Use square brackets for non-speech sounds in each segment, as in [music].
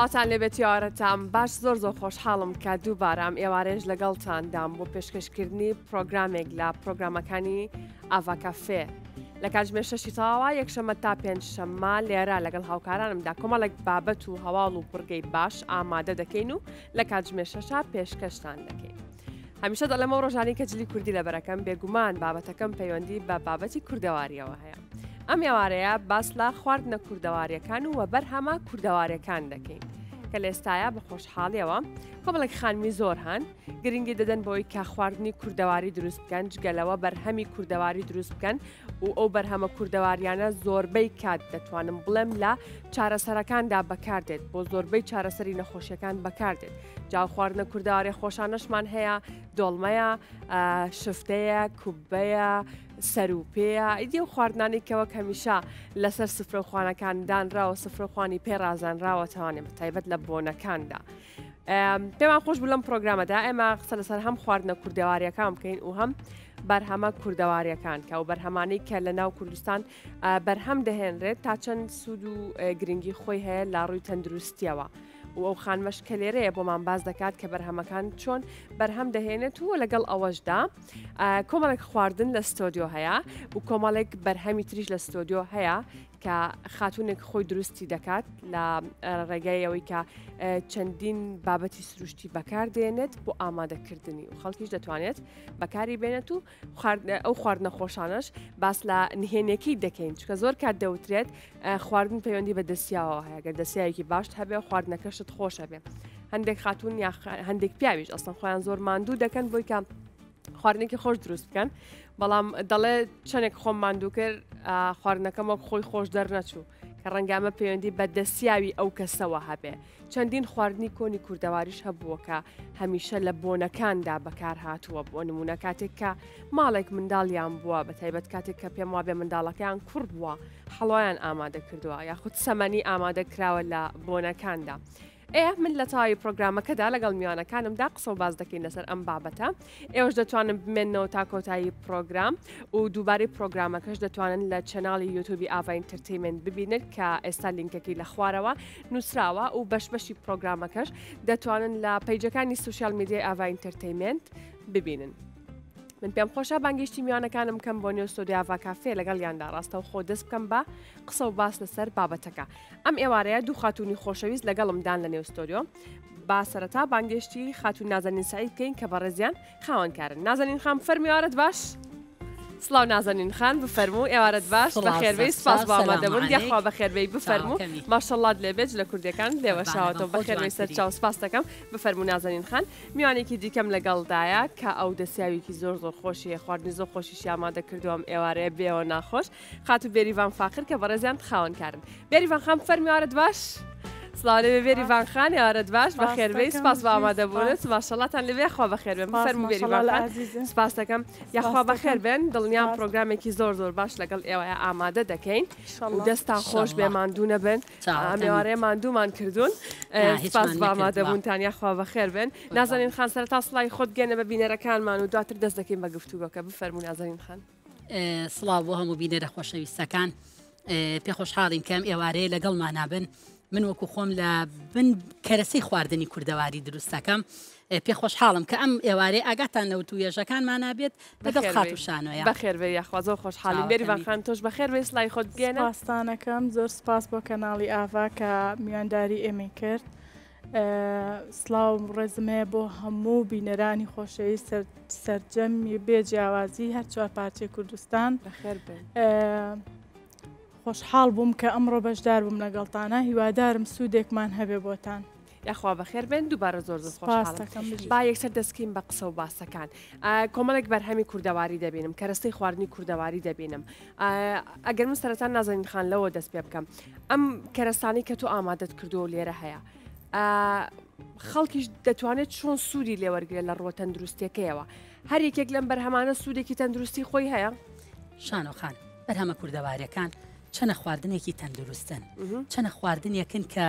ساوتان لەبێت یارەتان باش زۆر زۆر خۆشحاڵم کە دووبارم ئێوارێژ لەگەڵتاندام بۆ پێشکەشکردنی پرۆگرامێک لە پرۆگرامەکانی ئاڤاکەفێ. لە کاتژمێ شەشی تاوا یەکشەمە تا پێنج شەمما لێرە لەگەڵ هاوکارانمدا کۆمەڵک بابەت و هەواڵ و پڕگەی باش ئامادە دەکەین و لە کاتژمێ شەشا پێشکەشتان دەکەین. هەمیشە دەڵەمە ڕۆژانی کەجلی کوردی لەبەرەکەم بێگومان بابەتەکەم پەیوەندی بە بابەتی کوردەواریەوە هەیە. ئەم ئێوارەیە باس لە خواردنە کووردەواریەکان و وەبەرهەما کووردەواریەکان دەکەین کە لێستایە بە خۆشحاڵیەوە کۆمەڵک خانمی زۆر هەن گرنگی دەدەن بۆی کە خواردنی کووردەواری دروست بکەن جگەلەوە بەرهەمی کووردەواری دروست بکەن و ئەو بەرهەمە کووردەواریانە زۆربەی کات دەتوانم بڵێم لە چارەسەرەکاندا بەکاردێت بۆ زۆربەی چارەسەری نەخۆشیەکان بەکاردێت جا خواردنە کووردەواری خۆشانەشمان هەیە دۆڵمەیە شفتەیە کوبەیە سەر و پێە ئیدی و خواردنانێکەوە کەمیشا لەسەر سفرۆخواانەکاندانراوە سفرۆخوانی پێڕازانراوە توانێ تایبەت لە بۆنەکاندا. پێمان خۆش بڵم پرۆگرامەدا ئێمە قسە لەسەر هەم خواردنە کوردەواریەکان بکەین و هەم بەرهەمە کوردەواریەکان کە و بەرهەمانەی کە لە ناو کوردستان بەرهەم دەهێنرێت تا چەند سوود و گرنگی خۆی هەیە لا ڕووی تەندروستیەوە. و ئەو خانمەش کە لێرەیە بۆمان باز دەکات کە بەرهەمەکان چۆن بەرهەم دەهێنێت و لەگەڵ ئەوەشدا کۆمەڵێک خواردن لە ستۆدیۆ هەیە و کۆمەڵێک بەرهەمی تریش لە ستۆدیۆ هەیە کە خاتونێک خۆی دروستی دەکات لە ڕێگایەوەی کە چەندین بابەتی سروشتی بەکاردێنێت بۆ ئامادەکردنی و خەڵکیش دەتوانێت بەکاری بێنێت و ئەو خوارد نەخۆشانش باس لە نهێنێکی دەکەین چکە زۆر کات دەوترێت خواردن پەیوەندی بە دەسیاوە هەیە گەر دەسیایەکی باشت هەبێ خواردنەکەشت خۆشە بێ. هەندێک خاتون یا هەندێک پیاویش ئەستان خۆیان زۆر ماندوو دەکەن بۆی کە خواردنێکی خۆش دروست بکەن بەڵام دەڵێ چەندێک خۆم ماندوو کرد خواردنەکەمەک خۆی خۆش دەرنەچوو کە ڕەنگامە پەیوەندی بە دەسیاوی ئەو کەسەوە هەبێ چەندین خواردنی کۆنی کووردەواریش هەبووە کە هەمیشە لە بۆنەکاندا بەکار هاتووە بۆ نمونە کاتێک کە ماڵێک منداڵیان بووە بە تایبەت کاتێک کە پێم وابێ منداڵەکەیان کوڕ بووە هەڵۆیان ئامادە کردووە یاخود سەمەنی ئامادە کراوە لە بۆنەکاندا. ئێ من لە تاوی پرۆگرامەکەدا لەگەڵ میوانەکانمدا قسە و باز دەکەین لەسەر ئەم بابەتە ئێوەش دەتوانم بمێنەوە تا کۆتایی پرۆگرام و دووبارەی پرۆگرامەکەش دەتوانن لە چەناڵی یوتوبی ئاڤین ترتیمنت ببینن کە ئێستا لینکەکەی لە خوارەوە نووسراوە و بەشبەشی پرۆگرامەکەش دەتوانن لە پیجەکانی سوسیال میدیای ئاڤین ترتیمنت ببینن. من پێم خۆشە بانگشتی میوانەکانم کەم بۆ نێو سۆدیاوا کافێ لەگەڵ یاندا ڕاستەو خۆ دەست بکەم بە قسە و باس لەسەر بابەتەکە ئەم ئێوارەیە دوو خاتونی خۆشەویست لەگەڵمدان لە نێوستۆریۆ با سەرەتا بانگشتی خاتون نازەنین سعید بکەین کە بە ڕێزیان خاوەنکارن نازەنین خام فەرمیوارت باش؟ سلااو نازانین خان بفەرمو ئێوارت باش بە خێربەی سپاس بامادەبوون یخوا بە خێربەی بفەرمو ماشەڵات لێبێت لە کوردەکان لێوەشاوەوە بە خێربەی سەر چاو سپاس دەکەم بفەرمو نازانین خان میوانێکی دیکەم لەگەڵدایە کە ئەو دەسیاویکی زۆر زۆر خۆشیە خواردنی زۆر خۆشیش ئامادە کردوم ئێوارەیە بێەوە ناخۆش خات و بێریوان فاخر کە بەڕێزیان خاون کارن بێریوان خام فەرمیوارت باش؟ سلاێ بێری ڤانخانی یارت باش بە خێربەی سپاس بە ئامادەبوونت ماشەڵاتان لەوێ خوا بە خێربێن فەرموبێری سپاس دەکەم یاخوا بە خێربێن دڵنیان پرۆگرامێکی زۆر زۆر باش لەگەڵ ئێوەیە ئامادە دەکەین دەستان خۆش بێ مادوونە بن ئەمێوارەیە مادوومان کردوون سپاس بە ئامادەبوونتان یاخوا بە خێربێن نازانین خان سەر تا سڵی خۆت گەێنە بە بینەرەکانمان و دواتر دەست دەکەین بە گفتوگەکە بفەرمون نازانین خان سڵاو بۆ هەموو بینەرە خۆشەویستەکان پێ خۆشحاڵین کەم ئێوارەیە لەگەڵ مانابن. من وەکو خۆم لە بن کەرەسی خواردنی کوردەواری دروستەکەم. پێ خۆشحاڵم کە ئەم ئێوارەی ئاگاتان نەوت و ێژەکان مانابێت لەگەڵ خاتوشانەیە بەخێربێ یاخوازۆ خۆشحاڵی بێریوانخان تۆش بەخێر بێ سلای خۆت گێنە ئاستانەکەم زۆر سپاس بۆ کەناڵی ئاوا کە میوانداری ئێمە کرد سلااوم ڕێزمەیە بۆ هەموو بینەرانی خۆشەوی سرجەمی بێ جیاوازی هەر چوار پارچی کوردستان بەخێر بێت. خۆشحاڵ بووم کە ئەمڕۆ بەشدار بووم لەگەڵتانە هیوادارم سوودێکمان هەبێ بۆتان. یاخوا بەخێر بێن دووبارە زۆر با یەکسەر دەستکەین بە قسە و باسەکان کۆمەڵێک بەرهەمی کوردەواری دەبینم کە ڕستەی خواردنی کوردەواری دەبینم ئەگەر من سەرەتان نازانین خان لەوە دەست پێ بکەم ئەم کەرەستانی کە تۆ ئامادەت کردو و لێرە هەیە خەڵکیش دەتوانێت چۆن سووری لێوەرگێ لە ڕۆ تەندروستەکەیەوە هەر یەکێک لەم بەرهەمانە سوودێکی تەندروستی خۆی هەیە شانۆخان بەرهەمە کوردەواریەکان چەنە خواردنێکی تەندروستن چەنە خواردنیەکن کە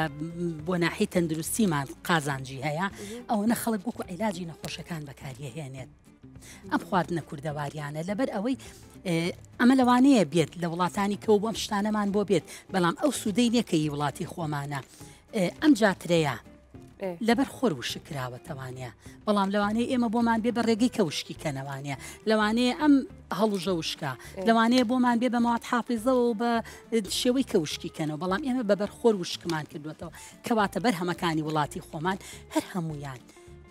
بۆ ناحی تەندروستیمان قازانجی هەیە ئەوە نەخەڵک وەکو عیلاجی نەخۆشەکان بەکارهێنێت ئەم خواردنە کووردەواریانە لەبەر ئەوەی ئەمە لەوانەیە بێت لە وڵاتانی کەەوە بۆم شتانەمان بۆ بێت بەڵام ئەو سوودەی نەکەی وڵاتی خۆمانە ئەم جاترەیە لەبەر خۆر وش کراوە تەوانە بەڵام لەوانەیە ئێمە بۆمان بێ بە ڕێگەی کە وشکی کەنەوانە لەوانەیە ئەم هەڵژە وشکە لەوانەیە بۆمان بێ بە مات حافزەوە و بە شێوەی کە وشکی کەنەوە بەڵام ئێمە بەبەر خۆر وشکمان کردوێتەوە کەواتە بەر هەمەکانی وڵاتی خۆمان هەر هەمویان.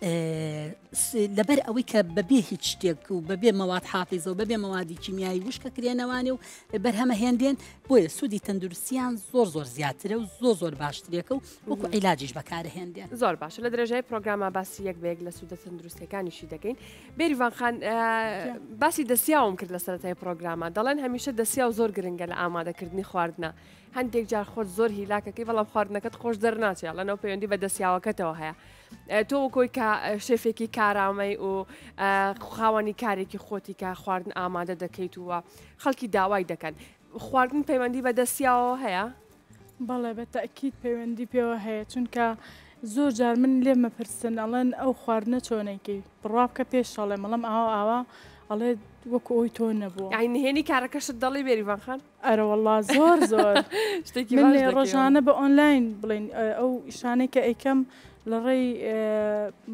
لەبەر ئەوەی کە بەبێ هیچ شتێک و بەبێ مواد حافیزەوە بەبێ موادی کیمیایی وشکە کرێنەوانێ و بەرهەمە هێندێن بۆیە سوودی تەندروستیان زۆر زۆر زیاترە و زۆر زۆر باشترێکە و وەکو عیلاجیش بەکارە هێندێن زۆر باشە لە درێژای پرۆگرامما باسی یەک بەیەک لە سوودە تەندروستەکانیشی دەکەین بێریڤانخان باسی دەسیاوم کرد لە سەرەتای پرۆگرامما دەڵێن هەمیشە دەسیا و زۆر گرنگە لە ئامادەکردنی خواردنە. هەندێک جار خۆت زۆر هیلاکەکەی بەڵام خواردنەکەت خۆش دەرناچێت لەنەو پەیوەندی بە دەسیاوەکەتەوە هەیە. تۆ کۆی کە شێفێکی کارامەی و خاوەنی کارێکی خۆتی کە خواردن ئامادە دەکەیت ووە خەڵکی داوای دەکەن خواردن پەیوەندی بە دەستیاوە هەیە بەڵێ بە تاکیید پەیوەندی پێوە هەیە چونکە زۆر جار من لێ مەپرسن ئەڵەن ئەو خواردنە چۆنێکی بڕابکە پێش شڵێ مەڵم ئاوا ئاوا ئەڵێ وەکو ئەوی تۆ نەبوو نهێنی کارەکەشت دەڵی بێریڤخان ئەرەوەڵا زۆر زۆر [laughs] شتێکی ڕۆژانە بە ئۆنلاین بڵین ئەو ئیشانەی کە ئەیکەم لە ڕێی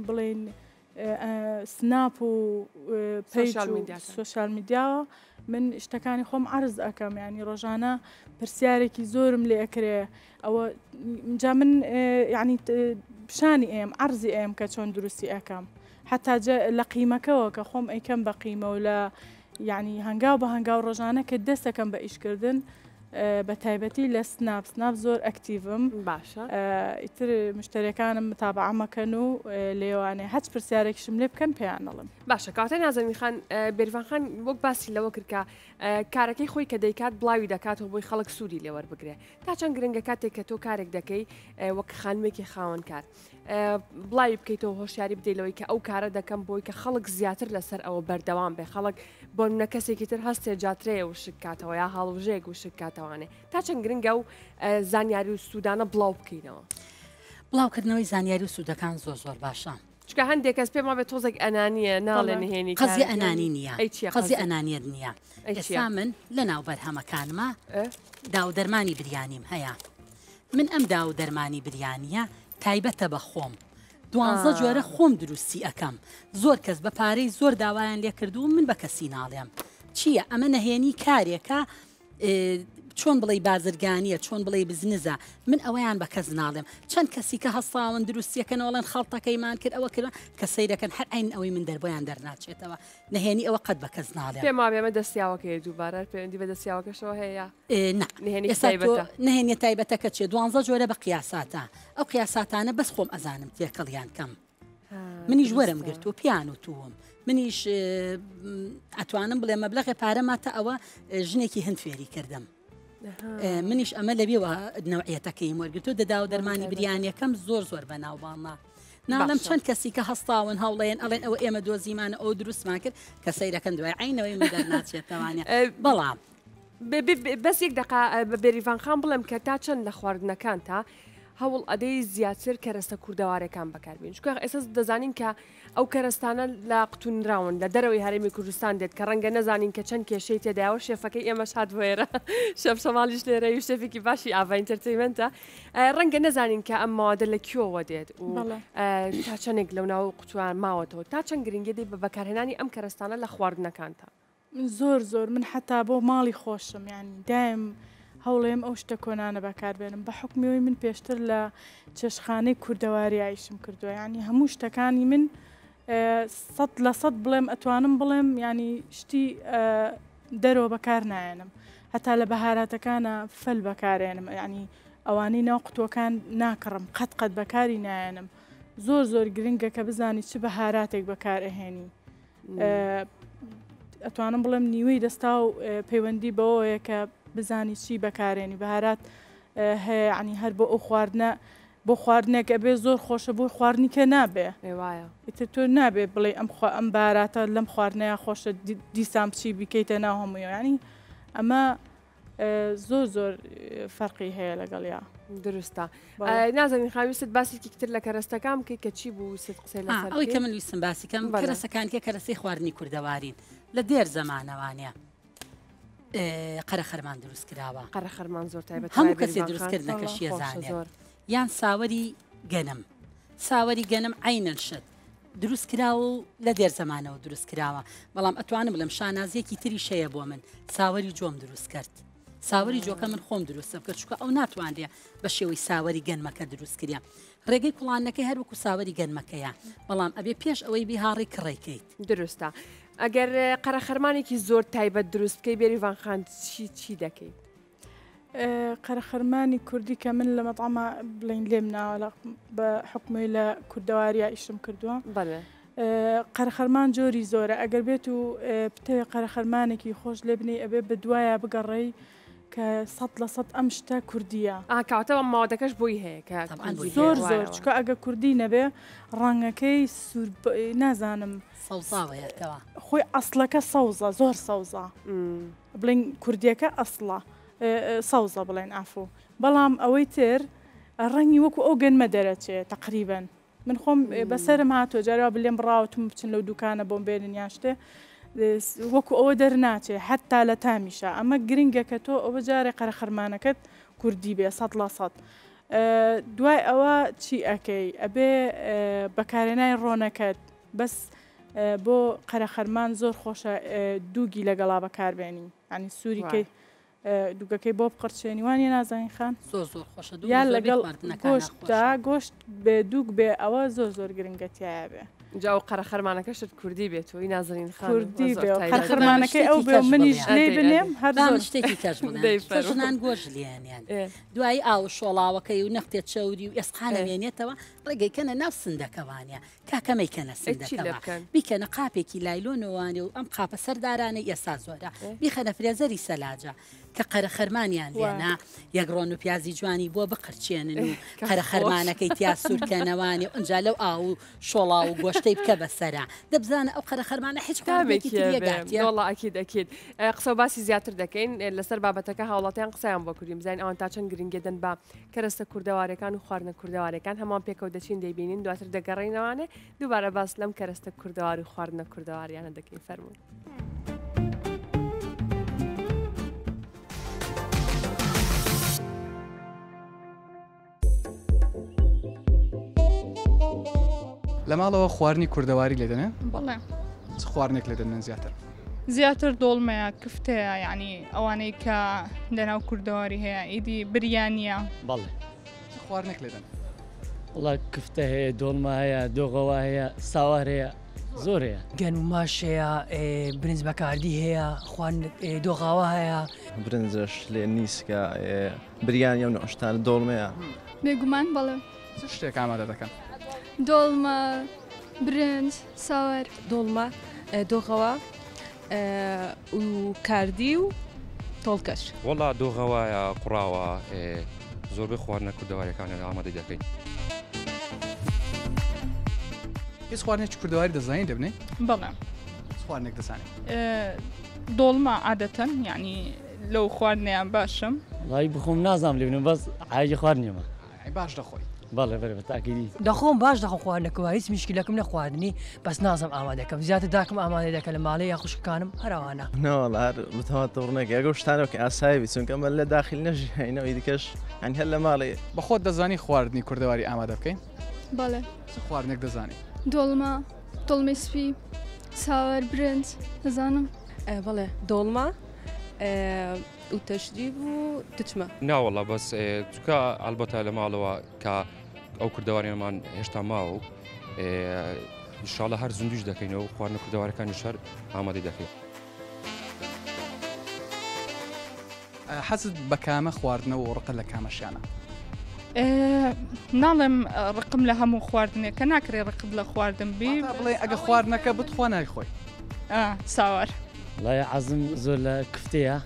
بڵین سناپ و سوۆشال میدیاوە من شتەکانی خۆم عرض ئەەکەم ینی ڕۆژانە پرسیارێکی زۆرم لێ ئەکرێ ئەوە جا من ینی پیشانی ئێم عرضی ئێم کە چۆن دروستی ئەەکەم حتا لە قیمەکەەوە کە خۆم ئەیکەم بە قیمە و لە ینی هەنگاو بە هەنگاو ڕۆژانە کە دەستەکەم بە ئیشکردن بە تایبەتی لە سناب سناب زۆر ئەکتیڤم باشە ئیتر مشتریەکانم متابعامەکەن و لێوانێ هەچ پرسیارێکشم لێ بکەم پێیانەڵم باشە کاتە نازەمیخان بێوانخان وەک باسی لەوە کردکە کارەکەی خۆی کە دەیکات بڵاوی دەکات و بۆی خەڵک سوودی لێوەربگرێ تا چەند گرنگە کاتێک کە تۆ کارێک دەکەی وەک خانمێکی خاوەن کار بڵی بکەیتەوە هۆشیاری بدەیتەوەی کە ئەو کارە دەکەم بۆی کە خەڵک زیاتر لەسەر ئەوە بەردەوام بێ خەڵک بۆ منە کەسێکی تر هەستێ جاترەیە و شکاتەوە یا هاڵژەیەک و شکاتەوانێ تا چەند گرنگە و زانیاری و سوودانە بڵاو بکەینەوە. بڵاوکردنەوەی زانیاری و سوودەکان زۆر زۆر باشە. چکە هەندێک کەس پێما بێت تۆزێک ئەنانیە ناڵێن هێنی قەزی ئەنانی نییە قەزی ئەنانیت نییە ئێستا من لە ناوبەر هەمەکانمە داو دەرمانی بریانیم هەیە من ئەم دا و دەرمانی بریانە تایبەتە بە خۆم دوانزە جۆرە خۆم دروستی ئەەکەم زۆر کەس بە پارەی زۆر داوایان لێ کردو من بە کەسی ناڵێم چییە ئەمە نەهێنی کارێکە چۆن بڵێ بازرگانیە چۆن بڵێ بزنزە من ئەوەیان بە کەس ناڵێم چەند کەسی کە هەساون دروستیەکەنەوەڵێن خەڵتەکەیمان کرد ئەوە کرد کە سیرەکەن هەر ئەین ئەوەی من دەربیان دەرناچێتەوە نهێنی ئەوە قەت بە کەس ناڵێ پێماێمە دەستیاوەکە دووبارە پێندی بە دەستیاوەکەشەوە هەیە نهێنی تایبەتەکە چێ دوانزە جۆرە بە قیاساتە ئەو قیاساتانە بەس خۆم ئەزانم تێکەڵیان کەم منی ژوەرم گرت و پیان و تووم منیش ئەتوانم بڵێ مەبلغی پارەماتە ئەوە ژنێکی هەند فێری کردم. منیش ئەمە لەبێەوە نەوعەتەکەی وەرگتو دەدا و دەرمانی بریانیەکەم زۆر زۆر بەناوبانڵە. ناڵم چەند کەسی کە هەستاون هەوڵێن ئەڵێن ئەوە ئێمە دۆزیمانە ئەو دروستمان کرد کە سەیرەکەن دوای عینەوەی مدە ناچێتوانێت بەڵام. بەس یەک دقا بە بێریڤان خان بڵم کە تا چەند لە خواردنەکان تا هەوڵ ئەدەی زیاتر کەرەستە کووردەوارەکان بەکاربین چکە ئێستا دەزانین کە ئەو کەرەستانە لا قوتونراون لە دەرەوەی هەرمی کوردستان دێت کە ڕەنگە نەزانین کە چەند کێشەی تێداوە شێفەکەی ئێمە شاد وێرە [laughs] شەف شەمالیش لێرە و شتێکی باشی ئاڤینتەرتیمنتە ڕەنگە نەزانین کە ئەم ماوادە لە کیۆوە دێت و تا چەندێک لەو ناو قوتوان ماوەتەوە تا چەند گرنگی دی بە بەکارهێنانی ئەم کەرەستانە لە خواردنەکانتە. زۆر زۆر من حتا بۆ ماڵی خۆشم یعنی دایم هەوڵێم ئەو شتە کۆنانە بەکاربێنم بە حکمیەوەی من پێشتر لە چێشخانەی کووردەواری ئایشم کردووە ینی هەموو شتەکانی من سەد لە سەد بڵێم ئەتوانم بڵێم ینی شتی دەرەوە بەکار نایەنم هەتا لە بەهاراتەکانە فەل بەکارێنم ینی ئەوانەی ناو قوتوەکان ناکڕم قەت قەت بەکاری نایەنم زۆر زۆر گرنگگە کە بزانی چ بەهاراتێک بەکارئهێنی ئەتوانم بڵێم نیوەی دەستا و پەیوەندی بەوەیە کە بزانی چی بەکارێنی بەهارات هەیە عنی هەر بۆ ئەو خواردنە بۆ خواردنێک ئەبێ زۆر خۆشە بۆ خواردنیکە نابێ ئیتر تۆ نابێ بڵێ ئەم ئەم باراتە لەم خواردنەیە خۆشە دیسان بچی بکەیتە ناو هەمووی ینی ئەمە زۆر زۆر فەرقی هەیە لەگەڵیا دروستە نازەمی خاویست باسێکی تر لە کەرەستەکان بکەیت کە چی بوو ئەوی کە من ویستم باسیکەم بەرەسەکان کە کەرەسی خواردنی کوردەوارین لە دێر زەمانەوانە. قەرە خەرمان دروست کراوە قەرە خەرمان زۆر تایبەت هەموو کەسی دروستکردنەکە شیە زانێت یان ساوەری گەنم ساوەری گەنم عینەن شت دروست کراوە و لە دێر زمانەوە دروست کراوە بەڵام ئەتوانم لەم شانازیەکی تری شەیە بۆ من ساوەری جۆم دروست کرد ساوەری جۆکە من خۆم دروستە بکە چکە ئەو ناتواندێ بە شێوەی ساوەری گەنمەکە دروست کریا ڕێگەی کوڵانەکە هەروەکو ساوەری گەنمەکەیە بەڵام ئەبێ پێش ئەوەی بیهاڕی کڕێکیت دروستە ئەگەر قەرەخەرمانێکی زۆر تایبەت دروستکەی بێریڤان خان چی چی دەکەیت قەرەخەرمانی کوردی کە من لە مەطعمە بڵین لێم ناوە بە حکومی لە کوردەواریا ئیشم کردووە بەڵێ قەرخەرمان جۆری زۆرە ئەگەر بێت و پتەوێ قەرەخەرمانێکی خۆش لێبنی ئەبێ بە دوایە بگەڕێی کە سە لە سە ئەم شتە کوردیە ئاکاتەوە مادەکەش بووی هەیە کە زۆر زۆر چکە ئەگە کوردی نەبێ ڕەنگەکەی نازانم خۆی ئەسلەکە سەوزە زۆر سەوزە بڵین کوردیەکە ئەسڵە سەوزە بڵێن ئافۆ بەڵام ئەوەی تر ڕەنگی وەکو ئەو گەنمە دەرەچێت تقریبن من خۆم بەسەرم هاتۆ جارەوە بلێم ڕاوتم بچن لەو دوکانە بۆم بێنن یاشتێ وەکو ئەوە دەرناچێ حتا لە تامیشە ئەمە گرنگە کە تۆ ئەوە جارێک قەرە خەرمانەکەت کوردی بێ سە لە سەد. دوای ئەوە چی ئەەکەی ئەبێ بەکارێنای ڕۆنەکەت بەس بۆ قەرەخەرمان زۆر خۆشە دووگی لەگەڵا بەکاربێنی ئەنی سووریکەی دوگەکەی بۆ بقرچێنی وانی نازانین خان یا لەگەڵ گۆشتا گۆشت بێ دووک بێ ئەوە زۆر زۆر گرنگەتیایە بێ. جا و قەرەخەرمانەکە شت کوردی بێت و نازانین کوردی قەرخەرمانەکەی ئەو بێ منیش لێ بنێم هەردان شتێکی تەژمانان گۆژلیانیان دوای ئاو شۆڵاوەکەی و نەختێت چاوری و ئێسقانە مێنێتەوە ڕێگەیکەنە ناو سندەکەوانە کاکەمەیکەنە سندەکەوان بیکەنە قاپێکی لایلۆنەوانێ و ئەم قاپە سەردارانەی ئێستا زۆرە بیخەنە فرێزەری سەلاجە کە قەرە خەرمانیان لێنا یەکڕۆن و پیازی جوانی بۆ بقرچێنن و قەرە خەرمانەکەی تیا سوورکەنەوانی ئەجا لەو ئا و شۆڵا و گۆشتەی بکە بەسرە دەبزانە ئەو قەرە خەرمانە هیچ کابێکیڵاکی دەکەیت قسە باسی زیاتر دەکەین لەسەر بابەتەکە هاوڵاتیان قسەیان بۆ کوردیم زین ئەوان تا چەند گرنگێدن بە کەرەستە کووردەوارەکان و خواردنە کووردەوارەکان هەمان پێکەوت دەچین دەیبینین دواتر دەگەڕینەوانێ دووبارە باس لەم کەرەستە کووردەواری خواردنە کووردەواریانە دەکەین فەرمون. لە ماڵەوە خواردنی کوردەواری لێدەنێ بڵێ چ خواردنێک لێدەنێن زیاتر زیاتر دۆڵمەیە کفتەیە یعنی ئەوانەی کە لەناو کوردەواری هەیە ئیدی بریانە بەڵێ خواردنێک لێدەن وڵا کفتە هەیە دۆڵمە هەیە دۆغەوە هەیە ساوار هەیە زۆر هەیە گەن و ماشەیە برنج بەکاردی هەیە خوان دۆغاوە هەیە برنجش لێ نیسکە بریان یە نەشتان دۆڵمەیە بێگومان بەڵێ شتێک ئامادە دەکەم. dolma, برنج، ساور دولما، دوغوا وکاردی و تۆڵکەش وەڵا دۆغەوایە قوڕاوە زۆربەی خواردنە کوردەوارەکانیان ئامادە دەکەین. هیچ خواردنێک کوردەواری دەزانین دەبنێ؟ بەڵێ خواردنێک دەزانین دۆڵما عادەتەن یعنی لەو خواردنیان باشم لای بخۆم نازام لێبنم بەس عاجی خواردنیەمە باش دەخۆیت. بەڵێ بەرە تاکیدی دەخۆم باش دەخۆ خواردنەکەوە هیچ میشکیلەکەم لە خواردنی بەس نازم ئامادەکەم زیاتر داکم ئامادە دەکە لە ماڵی یا خوشکانم هەروانە نەڵار بتەوەڕێک ئەگە شتانەوە کە ئاسایی چونکەم لە داخل نەژینەوەی دیکەش ئەن هەر لە ماڵێ بەخۆت دەزانی خواردنی کوردەواری ئامادە بکەین بەڵێ خواردنێک دەزانی دۆڵما دڵمی سپی ساوەەر برنج دەزانم بڵێ دۆڵما و تەشریب و تچمە ناوەڵە بەس چکە ئالبەتە لە ماڵەوە کە ئەو کردەوارێمان هێشتا ماوە شاڵە هەر زندوش دەکەینەوە خواردن کردەوارەکانی شەر ئامادە دەکەین. حەزت بە کامە خواردنەوە و ڕقە لە کامەشیانە. ناڵێم ڕقم لە هەموو خواردنێککە ناکرێ ڕقب لە خواردن بی بڵێ ئەگە خواردنەکە بتخوا نایخۆی ساوار. لای عزم زۆر لە کفتەیە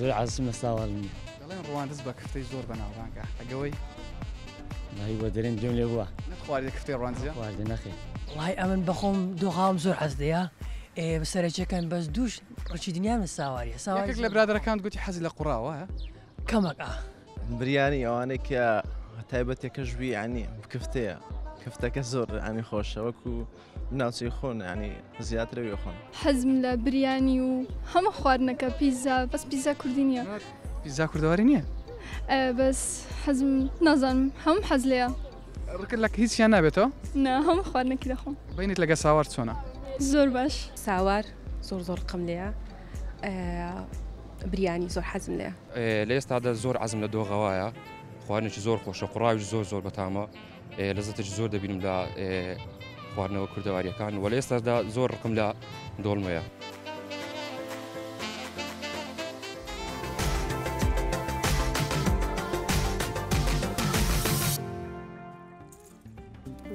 عزيز زوجة ساوالني دلين روان دزبا كفتي زور بنا روانك أقوي ما هي بدرين جملة بوا نتخواري كفتي روان زيا خواري نخي والله أمن بخوم دوغام زور ديا إيه بس رجع كان بس دوش رشيد نيا من السواري سواري ياكك برادر كان تقولي حزي لقراءة ها كمك أه برياني أو أواني كا يا يكجبي يعني بكفتية يعني كفتك زور يعني خوشة وكو ناس يخون يعني زيادة لو حزم لا برياني و هم خوارنك بيزا بس بيزا كردينية بيزا كردوارينية اه بس حزم نظن هم حزليا ركن لك هيس يانا بيتو نا هم خوارنا كده خون بينت لقى ساور تسونا زور باش ساور زور زور قمليا آه، برياني زور حزم ليا آه، ليست هذا زور عزم لدو غوايا خوارنش زور خوش وقرايش زور زور بتاما آه، لذتش زور دبينم لا خواردنەوە کوردەواریەکان وە لە ئێستاشدا زۆر ڕقم لە دۆڵمەیە.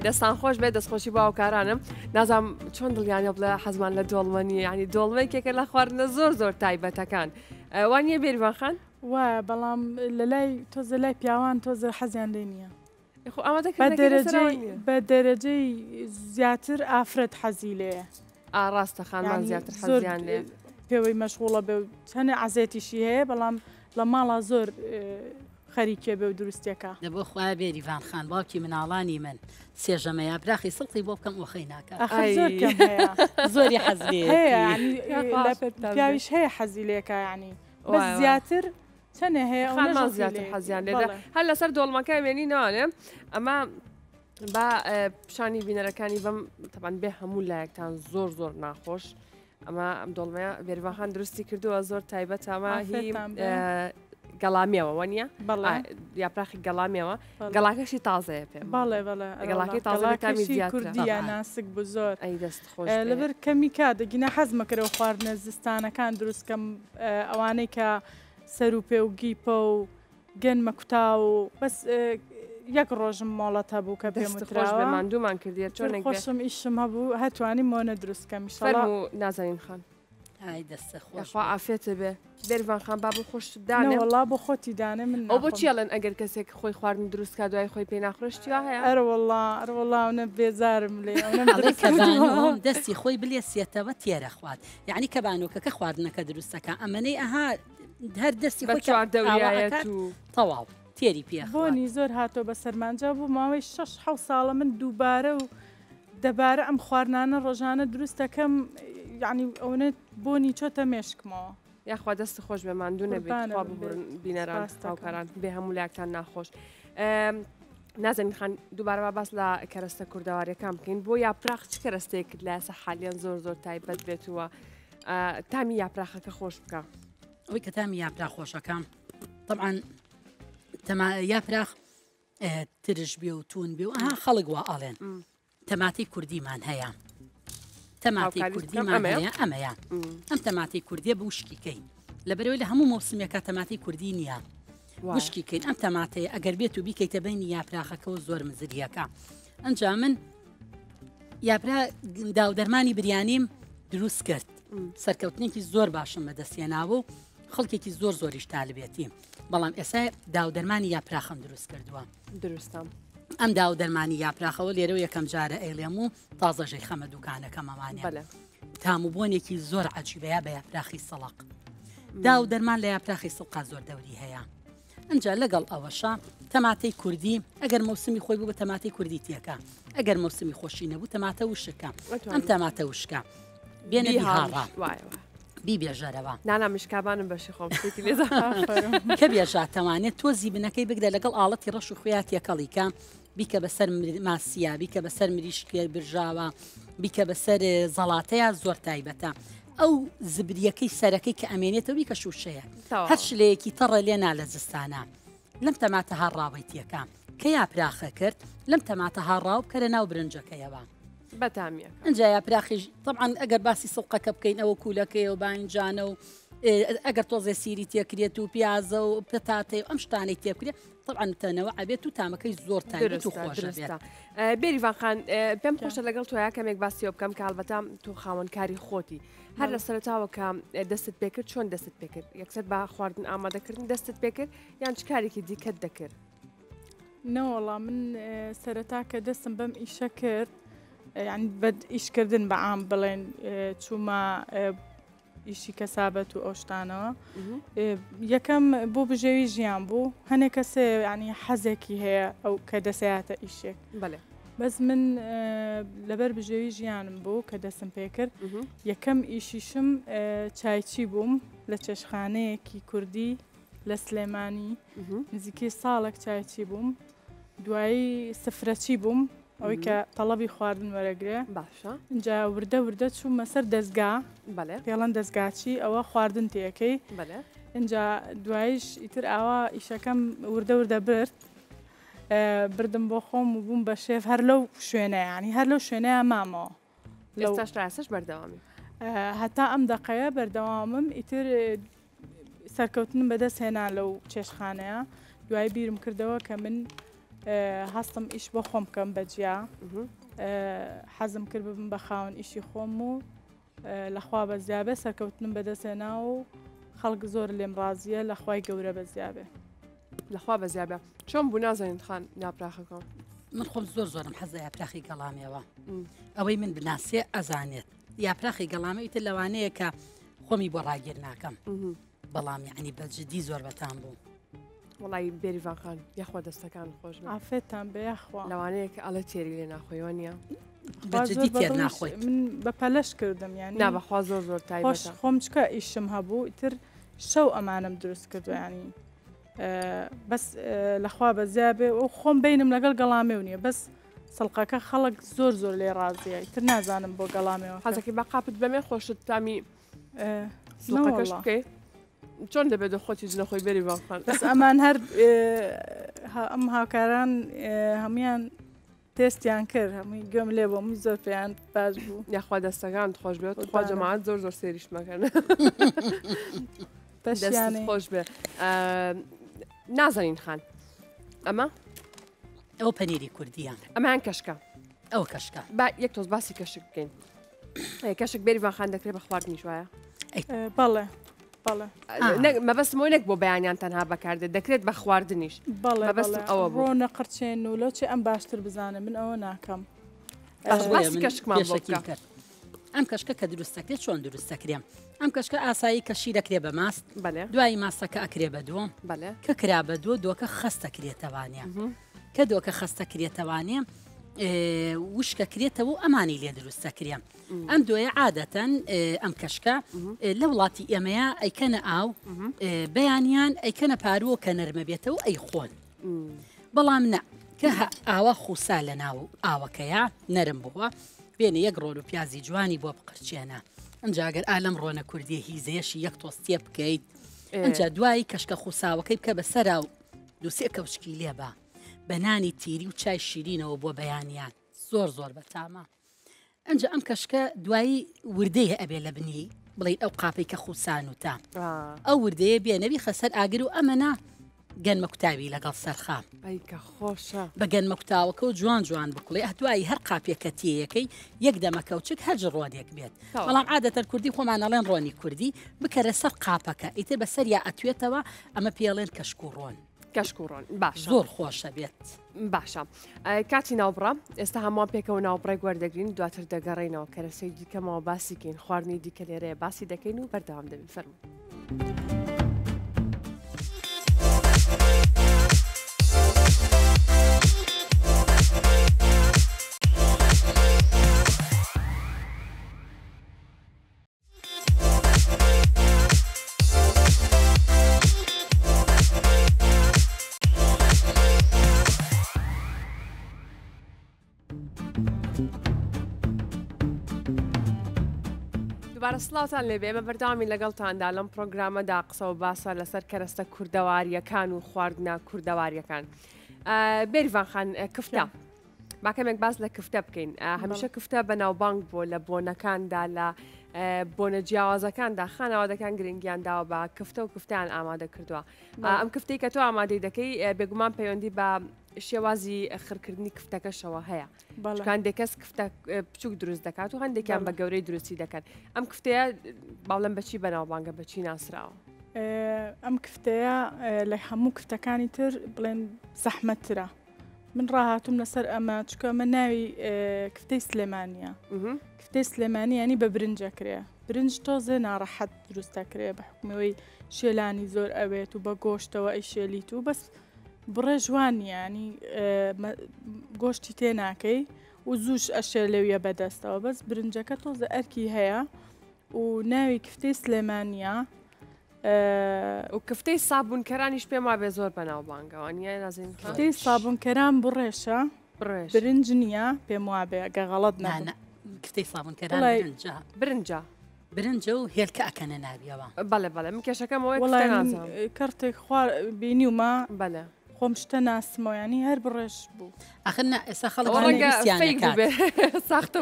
دەستان خۆش بێت دەستخۆشی باوکارانم نازام چۆن دڵیانە بڵێ حەزمان لە دۆڵمەنی ینی دۆڵمەیکێکە لە خواردنە زۆر زۆر تایبەتەکان وانە بێریوانخان؟ وە بەڵام لە لای تۆزە لای پیاوان تۆزە حەزیان لێ نییە. بە دەرەجەی زیاتر ئافرەت حەزی لێ ئاڕاستە خانمان زیاتر حەزیان لێ پێوەی مەشغوڵە بێ چەنە عزێتیشی هەیە بەڵام لە ماڵا زۆر خەریکێ بە و دروستەکە دەبە خخوای بێریڤان خان باوکی مناڵانی من سێژەمەیا براخی سڵی بۆ بکەم وخەی ناکە [laughs] زۆری حەزی پیاویش هەیە حەزیلێکە ینی زیاتر چەنە هەیە خامان زیاتر حەزیان لێدا هەر لەسەر دۆڵمەکە وێنی ناوانێ ئەمە با پیشانی بینەرەکانی بەم تەبان بێ هەموو لایەکتان زۆر زۆر ناخۆش. ئەمە ئەم دڵمەیە بێرواخان درستی کردووە زۆر تایبەت ئەمە هی گەڵامیەوە وەنیە یاپراخی گەڵامیەوە گەڵاکەشی تازەیە پێ باڵێ گەڵاکی تازەکەمی کوردیە ناسک بۆ زۆر دەست خۆش لەبەر کەمی کا دەگینە حەزمەکەەوە خواردنە زستانەکان دروستکەم ئەوانەی کە سەر و پێ و گیپە و گەنمە کوتا و بەس یەک ڕۆژم مۆڵەتە بوو کە پێمان دومان کردی چۆن خۆشم ئیشم هەبوو هەتوانی مۆنە دروستکەم میشڵ نازانین خان. ئافێتە بێ بێوان خان باب خۆش داڵا بۆ خۆتی دانە من ئەو بۆ چیڵەن ئەگەر کەسێک خۆی خواردن دروستکە دوای خۆی پێ ناخۆشتی هەیە ئەرەوەڵا ئەرەوەڵاونە بێزارم لێ دەستی خۆی بلێ سێتەوە تێرە خوارد یعنی کەبانۆکەکە خواردنەکە دروستەکە ئەمەەی ئەها هەر دەستی تەواو تێری پێخۆنی زۆر هاتۆ بە سەرمانجا بوو ماوەی شش حە ساڵە من دووبارە و دەبارە ئەم خواردانە ڕۆژانە دروست دەکەم یعنی ئەوەت بۆنی چۆتە مێشکمەوە. یاخوا دەست خۆش بە مادونە بینەران تاوکاران بێ هەموو لاکتان ناخۆش. نازەنی خان دووبارە باس لە کەرەستە کووردەواریەکان بکەین بۆ یاپراخ چ کەرەستەیەکرد لە سە حالیان زۆر زۆر تایبەت بێتوە تامی یاپراخەکە خۆش بکە. ئەوەی کە تامی یاپرا خۆشەکان طبعاان یاپراخ ترش بێ و تون بێ و ئەها خەڵک وا ئاڵێن تەماتی کوردیمان هەیە تەماتی کوردیمان هەیە ئەمەیە ئەم تەماتی کوردیە بە وشکیکەین لەبەرەوەی لە هەموو مۆسمەکە تەماتی کوردی نییە وشکیکەین ئەم تەماتەیە ئەگەر بێت و بیکەیتە بین یاپراخەکەەوە زۆر مزریەکە ئەنج من یاپرا داودەرمانی بریانیم دروست کرد سەرکەوتنێکی زۆر باشم بەدەستێناوە و خەڵکێکی زۆر زۆریش تالبێتی بەڵام ئێسا داودەرمانی یاپراخم دروست کردووە دروستم. ئەم دا و دەرمانی یاپراخەوە لێرەوە یەکەم جارە ئەیلێم و تازەژەی خەمە دوکانەکە مەوانێ تامبوونێکی زۆر عجیبەیە بە یاپراخی سەڵق دا و دەرمان لە یاپراخی سڵقا زۆر دەوری هەیە ئەجا لەگەڵ ئەوەشە تەماتەی کوردی ئەگەر موسمی خۆی بوو بە تەماتی کوردی تێکە ئەگەر موسمی خۆشی نەبوو تەماتە وشەکە ئەم تەماتە وشکە بێنی هاڕ بیبێژەرەوە نانا مشکبانم بەشی خۆم [laughs] کە بێژا تەوانێت تۆ زیبنەکەی بگرە لەگەڵ ئاڵەتی ڕەش و خویات یەکەڵیکە بیکە بەسەر ماسییا بیکە بەسەر مریشکێ برژاوە بیکە بەسەر زەڵاتەیە زۆر تایبەتە. ئەو زبریەکەی سەرەکەی کە ئەمێنێتەوە بیکە شوشەیە هەر شلەیەکی تەڕە لێنا لە زستانە لەم تەماتە هاڕاوەیتیەکە کە یا پراخە کرد لەم تەماتە هاڕاو کە لە ناو برنجەکەیەوە. بەتامیە ئەجا یا پراخیش طبعاان ئەگەر باسی سڵقەکە بکەین ئەوە کوولەکەی و باینجانە و ئەگەر تۆزە سیری تێکرێت و پیازە و پتاتەی ئەم شتانی تێبکرێت طبعاانتەنەوە ئابێت و تامەکەی زۆر تا بێریوانخان پێم خۆشە لەگەڵ تۆیا کەمێک باسیۆ بکەم کاڵبەتام تو خاوەنکاری خۆتی هەر لە سەرتاوە کە دەستت پێکرد چۆن دەستت پێکرد یەکسەر با خواردن ئامادەکردن دەستت پێکرد یان چ کارێکی دیکەت دەکرد نەوەڵام من سەرەتا کە دەستم بەم ئیشە کرد بەد ئیشکردن بە ئام بڵێن چوومە ئیشی کەسابەت و ئۆشتانەوە یەکەم بۆ بژێوی ژیان بوو هەنێک کەسێ ینی حەزێکی هەیە ئەو کە دەسەیاتە ئیشێک بڵێ بەس من لەبەر بژێوی ژیانم بوو کە دەسم پێکرد یەکەم ئیشیشم چایچی بووم لە چێشخانەیەکی کوردی لە سلێمانی نزیکەی ساڵێک چایچی بووم دوایی سفرەچی بووم ئەوەی کە تەڵەبی خواردن وەرەگرێ باشە اینجا وردە وردە چوومە سەر دەستگا بەێ پێڵەن دەستگاچی ئەوە خواردن تێەکەی بەێ اینجا دوایش ئیتر ئاوا ئیشەکەم وردە وردە برد بردم بۆ خۆم و بووم بە شێف هەر لەو شوێنەیانی هەر لەو شوێنەیە مامەوە لەستاشش بەردەوامی هەتا ئەم دقەیە بەردەوامم ئیتر سەرکەوتنم بەدەست هێنا لەو چێشخانەیە دوای بیرم کردەوە کە من هەستم ئیش بۆ خۆم بکەم بەجیا حەزم کرد ببم بە خاون ئیشی خۆم و لەخوا بە زیابێ سەرکەوتنم بەدەسێنا و خەڵک زۆر لێم ڕازیە لەخوای گەورە بە زیابێ لەخوا بە زیابە چۆن بوو نازانین خان ناپراخەکەم من خۆم زۆر زۆرم حەزە یاپراخی گەڵامیەوە ئەوەی من بناسیێ ئەزانێت یاپراخی گەڵامیتە لەوانەیە کە خۆمی بۆ ڕاگیر ناکەم بەڵام یعنی بەجددی زۆر بەتان بوو. وڵی بێریڤاقان یخوا دەستەکان خۆش ئافێتان بێخوا لەوانەیە کە ئەڵە تێری لێ ناخۆیوانە ناخۆی بە پەلش کردم یان نابەخوا زۆر زۆر تایش خۆم چکە ئیشم هەبوو تر شەو ئەمانم دروست کردویانی بەس لەخوا بەزیابێ و خۆم بینم لەگەڵ گەڵامێ و نییە بەس سەڵقەکە خەڵک زۆر زۆر لێ ڕازیە تر نازانم بۆ گەڵامەوە حەزەکە باقاپت بەمێ خۆشت تامی سڵەکەش بکەیت چۆن دەبێت خۆتی جنەخۆی بەری باخان ئەمان هەر ئەم هاوکاران هەموان تستیان کرد هەمووی گوێم لێ بۆ می زۆر پێیان باش بوو یاخوا دەستەکان خۆش بێت خوا جەماعات زۆر زۆر سێریش مەکەن [laughs] خۆش بێ نازانین خان ئەمە ئەو پەنیری کوردیان ئەمان کەشکە ئەو کەشکە با یەک تۆز باسی کەشک بکەین کەشک بێری باخان دەکرێت بە خواردنی شوایە بەڵێ مەبەستم وەنێک بۆ بەیانیان تەنها بەکاردێت دەکرێت بە خواردنیش بەڵێ ئەوە بۆ نەقرچێن و لەوچێ ئەم باشتر بزانم من ئەوە ناکەم کەشکمان کرد. ئەم کەشکە کە دروستەکرێت چۆن دروستەکرێم ئەم کەشکە ئاسایی کەشی دەکرێ بە ماست دوایی ماستەکە ئەکرێ بە دووەم کە کرا بە دووە دۆکە خەستەکرێتەوانە کە دۆکە خەستەکرێتەوانێ وشکەکرێتەوە ئەمانی لێ دروستەکرێن ئەم دوێ عادەتەن ئەم کەشکە لە وڵاتی ئێمەیە ئەیکەنە ئاو بەیانیان ئەیکەنە پارووە کە نەرمە بێتەوە ئەی خۆن بەڵام نە کە ئاوا خوسا لە ناو ئاوەکەیە نەرم بووە بێنە یەک ڕۆل و پیازی جوانی بۆ بقرچێنە ئەمجاگەر ئالم ڕۆنە کوردی هیزەیەشی یەک تۆستێ بکەیت ئەجا دوایی کەشکە خوساوەکەی بکە بەسەرا و دووسێ کەوشکی لێبە بەنانی تیری و چای شیرینەوە بۆ بەیانیان زۆر زۆر بەتامە ئەنجە ئەم کەشکە دوایی وردەی ئەبێ لە بنی بڵێ ئەو قاپی کە خوسان و تا ئەو وردەیە بێنەوی خەسەر ئاگر و ئەمەنا گەنمە کوتاوی لەگەڵ سەرخام بە گەنمە کوتاوەکە و جوان جوان بکڵێ هەتوایی هەر قاپێکە تیەکەی یەک دەمەکەوتچک هەج ڕۆدێک بێت بەڵام عادەتەن کوردی خۆمانەڵێن ڕۆنی کوردی بکەرە سەر قاپەکە ئیتر بەسەر یا ئەتوێتەوە ئەمە پێڵێن کەشک و ڕۆن کەشکڕۆن باش زۆر خۆشە بێت باشە کاتی ناوبڕە ئێستا هەمووان پێکەوە ناوبڕای گواردەگرین دواتر دەگەڕێنەوە کەرەسەی دیکەمەوە باسیکەین خواردنی دیکە لێرەیە باسی دەکەین و بەردەوام دەبین فەرمو. سلاوتان لێبێ بە بەردامی لەگەڵتاندا لەم پرۆگرامەدا قسە و باسە لەسەر کەرەستە کووردەواریەکان و خواردنا کووردەواریەکان بێریوانخان کفتە باکەمێک باس لە کفتە بکەین هەمیشە کفتە بەناوبانگ بۆ لە بۆنەکاندا لە بۆنە جیاوازەکاندا خانەوادەکان گرنگیانداوە بە کفتە و کفتیان ئامادە کردووە ئەم کفتەی کە تۆ ئامادەی دەکەی بێگومان پەیوەندی بە شێوازی خڕکردنی کفتەکەشەوە هەیە هەندێکەس بچوک دروست دەکات و هەندێکیان بە گەورەی درستی دەکەن ئەم کفتەیە باڵم بەچی بەناوبانگە بەچی ناسراوە ئەم کفتەیە لە هەموو کفتەکانی تر بڵێن زەحمەترە من ڕاهاتوم لەسەر ئەمە چکە مە ناوی کفتەی سلێمانە کفتەی سلێمانی ینی بە برنجەکرێ برنج تۆزێ ناڕەحەت دروستەکرێ بە حکمەوەی شێلانی زۆر ئەوێت و بە گۆشتەوە ئەی شێلیت و بەس بڕێ جوانیانی گۆشتی تێناکەی و زوش ئەشێ لەویە بەدەستەوە بەس برنجەکە تۆزە ئەرکی هەیە و ناوی کفتەی سلێمانیا و کفتەی سابوونکەرانیش پێما بێ زۆر بەناوبانگەوانە نازین کفتەی سابوونکەران بڕێشە برنج نییە پێم وابێ گە غەڵت نانە کفتەی سابوونکەران برنجە. برنجە و هێلکە ئەکەنە ناویەوە بەڵێ بەڵێ من کێشەکەم ئەوەی کەرتێک خوار بینیومە بەلە خۆم شتە بي هەر بڕێش نعم ئەخنا ئێستا خەڵەکەساختە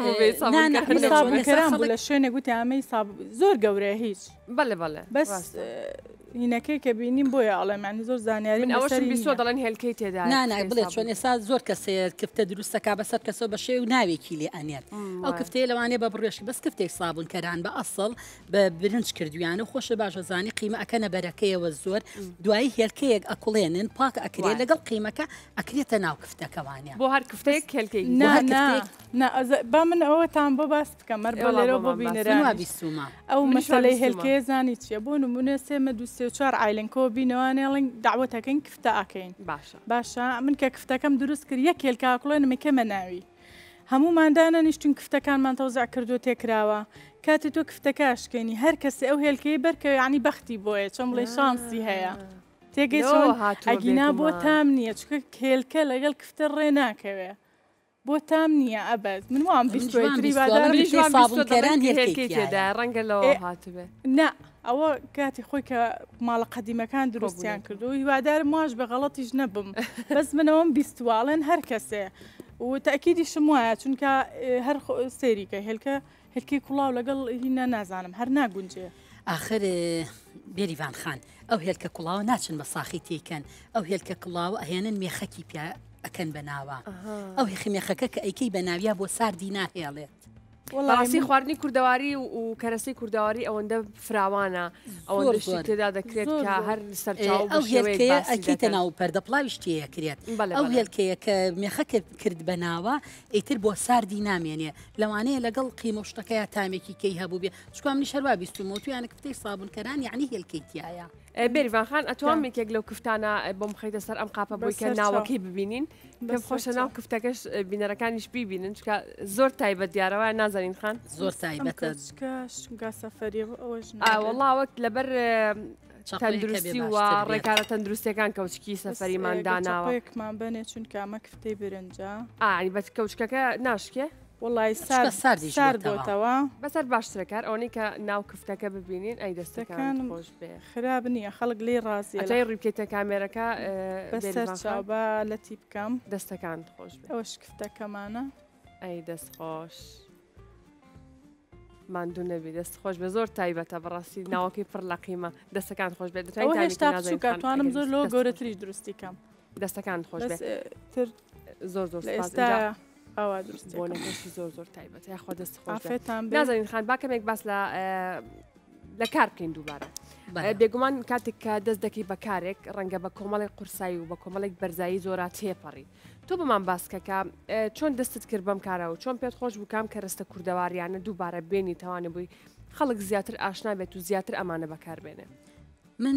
لە شوێنە عمي صاب زور گەورە هيش بەێ بەێ بس هینەکەی کە بینیم بۆیە ئاڵێمانی زۆر زانیاری ئەوش بیسۆ دەڵێن هێلکەی تێدا نانای بڵێ چۆن ێسا زۆر کەسەیە کفتە دروستەکە بەسەر کەسەوە بە شێو ناوێکی لێ ئەنێت ئەو کفتەیە لەوانێ بە بڕێشی بەس کفتێک سابون کەران بە ئەسڵ بە برنج کردویان و خۆشە باشەزانی قیمە ئەەکەنە بەرەکەیەوە زۆر دوایی هێلکەیەک ئەکڵێنن پاک ئەکرێ لەگەڵ قیمەکە ئەکرێتە ناو کفتەکەوانە بۆ هەر کفتەیەک کلکەی با من ئەوەتان بۆ باس بکەم مەر بۆ لەرەوە بۆ بینەرە ئەو مەشەڵی هێلکەیە زانی چیە بۆ نمونە سێمە دووسێ سێچوار ئایلنکۆ بینەوانێڵنگ داوەتەکەین کفتە ئاکەین باشە باشە من کە کفتەکەم دروست کرد یە کێلکاکڵێن مکەمە ناوی. هەموماندانە نیشتون کفتەکانمان تەوزع کردو تێکراوە کاتی تۆ کفتەکەشکێنی هەر کەس ئەو هێلکەی بەرکەوی عنی بەختی بۆیە چۆم بڵێ شانسی هەیە. تێگەی ئەگینا بۆ تام نییە چکە کێلکە لەگەڵ کفتە ڕێ ناکەوێ. بۆ تام نییە ئەبەت من وام بیستریواداران هێدا ڕەنگە لەوە هاتوێ. نه ئەوە کاتی خۆی کە ماڵە قەدیمەکان دروستیان کردو و هیوادار ماش بە غەڵەتیش نەبم [laughs] بەس منەوەم بیستواڵێن هەر کەسێ و تاکیدی شم وایە چونکە هەر سێریکە هێلکە هلکی کوڵاو لەگەڵ هینە نازانم هەر ناگونجێ آخر بێریوان خان ئەو هێلکە کوڵاوە ناچن بە ساخی تێکەن ئەو هێلکە کوڵاو ئەهێنن مێخەکی پیا ئەکەن بە ناوە ئەو هێخی مێخەکە کە ئەیکەی بە ناویە بۆ ساردی ناهێڵێ بەڕاستی خواردنی کوردەواری و کەرەسی کوردەواری ئەوەندە فراوانە ئەوەندەشتێدا دەکرێت کە هەر سەرچاوکەیە ئەکەیتە ناو پەردەپڵاویشتەیە کرێت ئەو هێلکەیە کە مێخەکە کرد بە ناوە ئیتر بۆ ساردی نامێنێ لەوانەیە لەگەڵ قیمەشتەکەی تامێکی کەی هەبوو بێ چکم نیشەروا بیست و مۆتویانە کتەی سابونکەرانی عنی هێلکەیتیایە. بێریوانخان ئەتوان میکێک لەو کفتانە بۆم خیتە سەر ئەم قاپە بۆی کە ناوەکەی ببینین پێم خۆشە ناو کفتەکەش بینەرەکانیش بیبینن چکە زۆر تایبەت دیارەوە نازانین خان زۆر تایبەتگاسەفەری ئەوەڵا وەک لەبەر تەندروستی و ڕێکارە تەندروستەکان کەوچکی سەفەریمانداناوەمان بنێ چونکە ئەمە کفتەی برنجە ئانی بە کەوچکەکە ناشکێ؟ وڵی ساردەوە بەسەر باشترەکار ئەوەی کە ناو کفتەکە ببینین ئەی دەستەکان خۆش بێ خراب نییە خەڵک لێ ڕازی لای ڕیبکێتە کامێرەکە بەسەر چاوبە لە تی بکەم دەستەکان خۆش ئەوە شکفتەکەمانە ئەی دەست خۆش. ماندوو نەبی دەست خۆش بە زۆر تایبەتە بەڕاستی ناوەکی پڕلاقیمە دەستەکان خۆش بێت هێشتاکاتوانم زۆر لۆ گەورەتریش دروستیکەم دەستەکان خۆش تر زۆر زۆر ئێستا ئەوە درست بۆ لەشی زۆر زۆر تایبەت یاخوا دەست خۆفێتان نازانین خان با کەمێک باس لە لە کار بکەین دووبارە بێگومان کاتێک کە دەست دەکەی بە کارێک ڕەنگە بە کۆمەڵی قورسایی و بە کۆمەڵێک بەرزایی زۆرا تێپەڕی تۆ بمان باسکەکە چۆن دەستت کرد بەم کارە و چۆن پێت خۆش بکام کە ڕستە کووردەواریانە دووبارە بێنی توانە بووی خەڵک زیاتر ئاشنا بێت و زیاتر ئەمانە بەکار بێنێ من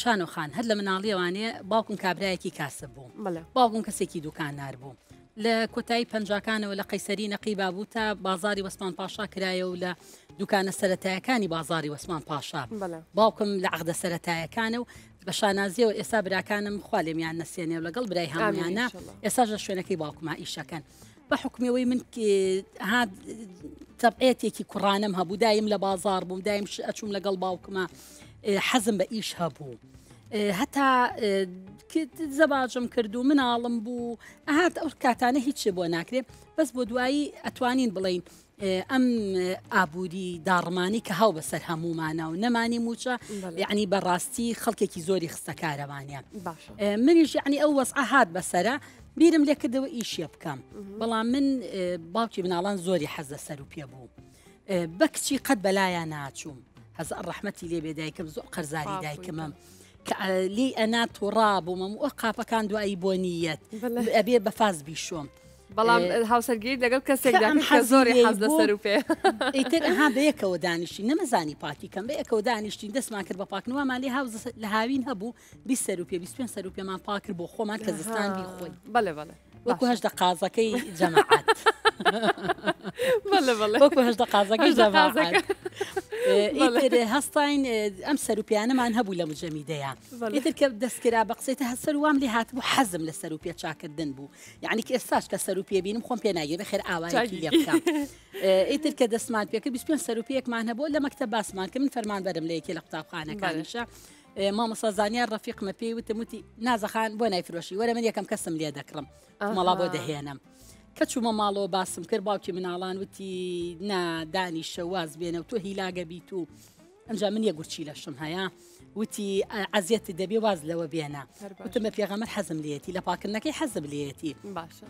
شانۆخان هەر لە مناڵیەوانێ باوکم کابراایەکی کاسە بوو باوکم کەسێکی دوکاندار بوو. لە کۆتایی پەنجکانەوە لە قەیسەری نەقیبا بوو تا بازاری وەسمان پاشا کرایە و لە دوکانە سەتایەکانی بازاری وەسمان پاشا باوکم لە عقدە سەتایەکانە و بە شانازیەوە ئێستا براکانم خوالێمیان نسیێنێ و لەگەڵ برای هەمیانە ئێستا لە شوێنەکەی باوکما ئیشەکەن بە حکمیەوەی من هاات تەبعێتێکی کوڕانم هەبوو دایم لە بازار بووم دایم ئەچوم لەگەڵ باوکمە حەزم بە ئیش هەبوو. هەتا زەباژم کرد و مناڵم بوو ئاهات ئەو کاتانە هیچ بۆ ناکرێت بەس بۆ دوایی ئەتوانین بڵین ئەم ئابووری داڕمانی کە هاو بەسەر هەمومانە و نەمانی موچە یعنی بەڕاستی خەڵکێکی زۆری خستەکارەوانیان منیش یعنی ئەو وەسع هاات بەسرە بیرم لێ کردەوە ئیشە بکەم بەڵام من باوکی مناڵان زۆری حەزە سەر و پێ بوو بە کچی قەت بەلایە ناچوم هەز ڕحمەتی لێ بێدایکم زۆر قەرزاری دایکمم. لی ئەنات و ڕابوومم ئەو قاپەکان دوایی بۆ نیەت ئەبێ بە فاز بیشۆم. بەڵام هاوسەرگیر لەگەڵ کەسێکدا زۆری حەز لەسەر و پێ [laughs] ئیتر ئەها بەیەکەوە [laughs] دانیشتی نەمەزانی پاکیکەم بەیەکەوە دانیشتین دەستمان کرد بە پاکنەوەمان لێ هاوز لە هاوین هەبوو بی سەر و پێ 25 سەر و پێمان پاکرد بۆ خۆمان کە زستان بی خۆی بەڵێ بەڵێ وكو هاش هجدا كي جماعات بلا [laughs] بلا وكو هاش هجدا قازكي جماعات ايتر آه، [laughs] هستاين آه، امسلو بيانا ما انهبو لمو جميدة يا يعني. ايتر كدس كرا بقصيت هسلو وام لهات بو حزم لسلو بيا تشاكر دنبو يعني كي كسلو بيا بينم خون بيانا يبا خير آوائي كي يبكا ايتر كدس مات بيا بيش بيان سلو بيا كما انهبو لما باس مات كمن فرمان برم ليكي لقطاب خانا كانشا مامۆستا زانیار ڕەفیقمە پێی وتمموتی نازەخان بۆ نایفرۆشی وەرە من یەکەم کەسم لێ دەکڕم مەڵا بۆ دەهێنم. کە چوومە ماڵەوە باسم کرد باوکی مناڵان وتی نادانی شەواز بێنە و تۆ هیلاگە بیت و ئەمجا من یە گورچی لەشم هەیە وتی عزیەتی دەبێ واز لەوە بێنە وتمە پێغەمە حەزم لێتی لە پاکردنەکەی حەزم لێتی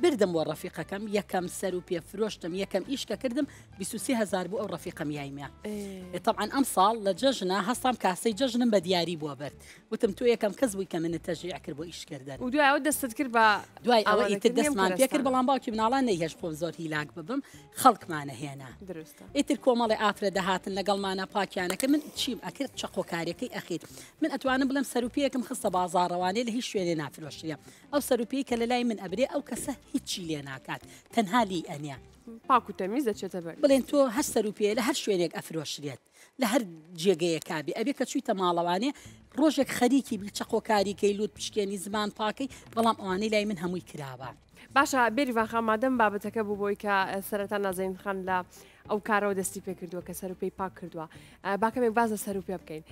بردم وە ڕفیقەکەم یەکەم سەر و پێفرۆشتم یەکەم ئیشکە کردم 23هزار بوو ئەو ڕفیقم یایمە طبعاان ئەم ساڵ لە جەژنە هەستام کاسەی جەژنم بە دیاری بووە برد وتم تو یەکەم کەس بووی کە منە تەژیع کرد بۆ ئیشکردن و دوای ئەو دەستت کرد بە دوای ئەوە ئیتر دەستمان پێکرد بەڵام باوکی مناڵان نەیهێش بۆم زۆر هیلاک ببم خەڵکمانە هێنا ئیتر کۆمەڵی ئافرە دەهاتن لەگەڵمانە پاکیانەکە من چیم ئەکرد چەقۆکارەکەی ئەخیت من ئەتوانم بڵم سەروپیەکەم خستە بازارڕوانێ لە هیچ شوێنێ نافرۆشتە ئەو سەروپی کە لە لای من ئەبرێ ئەو کەسە هیچی لێ ناکات تەنها لی ئەنیا پاکو تەمیز دەچێتە بڵێن تۆ هەر سەروپیە لە هەر شوێنێک ئەفرۆشرێت لە هەر جێگەیە کابی ئەبێ کە چوویتە ماڵەوانێ ڕۆژێک خەریکی بچەقۆکاریکەی لوت پشکێنی زمان پاکەی بەڵام ئەوانەی لای من هەمووی کراوە. باشە بێریواخە مادەم بابەتەکە بوو بۆی کە سەرەتا نازین خان لە ئەو کارەوە دەستی پێ کردووە کە سەرپی پاک کردووە باکەمێک بازە سەرروپێ بکەین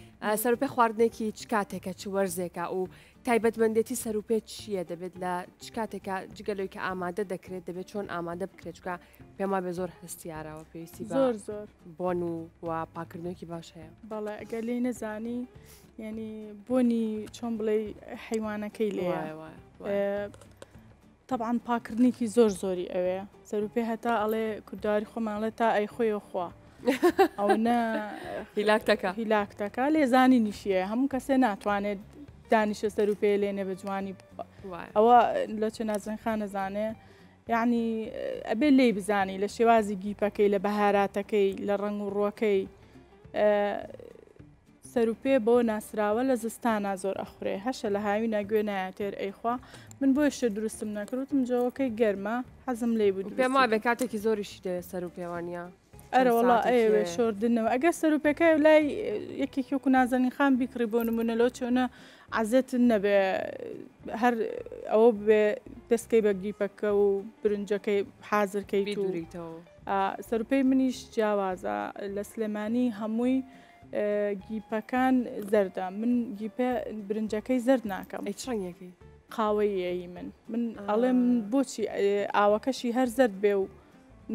سەرپێ خواردنێکی چ کاتێکە چ وەرزێکە و تایبەتمەندێتی سەرروپێ چییە دەبێت لە چ کاتێکە جگەلۆی کە ئامادە دەکرێت دەبێت چۆن ئامادە بکرێتکە پێما بێ زۆر هەستیارەوە پێویستی زۆر زۆر بۆن و وا پاکردنێکی باش هەیە بەڵێ ئەگەر لێ نەزانی ینی بۆنی چۆن بڵێ حیوانەکەی لێ وایە طبعاً پاکردنێکی زۆر زۆری ئەوەیە سەرروپێ هەتا ئەڵێ کوردداری خۆمانڵێت تا ئەی خۆی خوا [laughs] ئەو نە هیلاکتەکە هیلاکتەکە لێزانی نیشیە هەموو کەسێ ناتوانێت دانیشە سەر و پێ لێنێ بە جوانی ئەوە لە چ نازنخان نەزانێ یعنی ئەبێ لێ بزانی لە شێوازی گیپەکەی لە بەهاراتەکەی لە ڕنگ و ڕوەکەی سەر و پێ بۆ ناسراوە لە زستانە زۆر ئەخورێ هەشە لە هاوی ناگوێ نایە تێر ئەیخوا من بۆ شتێ دروستم نەکردوتم جەوەکەی گەرمە حەزم لێ بود پێم وای بە کاتێکی زۆریشی دێ سەر و پێوانیا ئەرەوەڵا ئێوێ شۆردنەوە ئەگە سەر و پێەکە لای یەکێکی و نازانین خان بیکری بۆ نمونەلۆ چۆنە عزت نەبێ هەر ئەوە بێ دەستکەی بە گیپەکە و برنجەکەی حازرکەی دووریتەوە سەرپەی منیش جیاوازە لە سلێمانی هەمووی گیپەکان زەردە من گیپە برنجەکەی زرد ناکەم چڕنگەکەی قاوەیەی من من ئەڵێم بۆچی ئاوەکەشی هەر زەر بێ و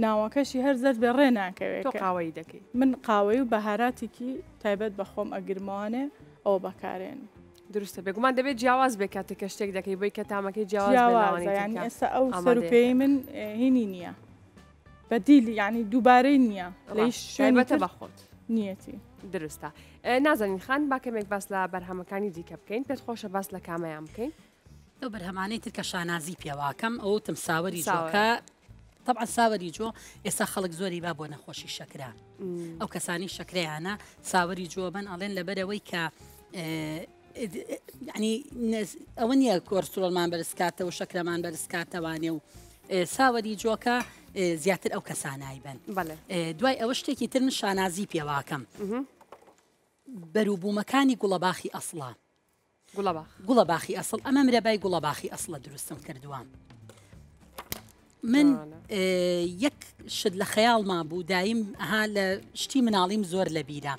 ناوەکەشی هەر زەر بە ڕێ ناکەوێت قاوەی دەکەیت من قاوەی و بەهاراتێکی تایبەت بە خۆم ئەگرمانێ ئەو بەکارێن درستە بێگومان دەبێت جیاواز بێ کاتێککە شتێک دەکەی بۆی کە تامەکەی جیاواز ئێستا ئەو سەرپێی من هینی نییە بەدیلی ینی دووبارەی نییە لەی شوێنبەتە بەخۆت نیەتی. درستە نازانین خان باکەمێک باس لە بەرهەمەکانی دیکە بکەین پێت خۆشە باس لە کامەیان بکەین لەو بەرهەمانەی ترکە شانازی پێواکەم ئەو تمساوەری ساوەکە طبعا ساوەری جۆ ئێستا خەڵک زۆری با بۆ نەخۆشی شەکران ئەو کەسانی شەکریانە ساوەری جۆ بن ئەڵێن لەبەرەوەی کە ینی ئەوە نییە کۆرسۆلمان بەرزکاتەوە شەکرەمان بەرزکاتەوانێ و ساوەری جۆکە زیاتر ئەو کەسانایی بن دوای ئەوە شتێکی ترن شانازی پێواکەم بەروبوومەکانی گوڵەباخی ئەسڵان گوڵە باخی ئەسڵ ئەمە مرە بای گوڵە باخی ئەسڵە دروستم کردووان من یەک شت لە خەیاڵما بوو دایم ئەها لە شتی مناڵیم زۆر لە بیرە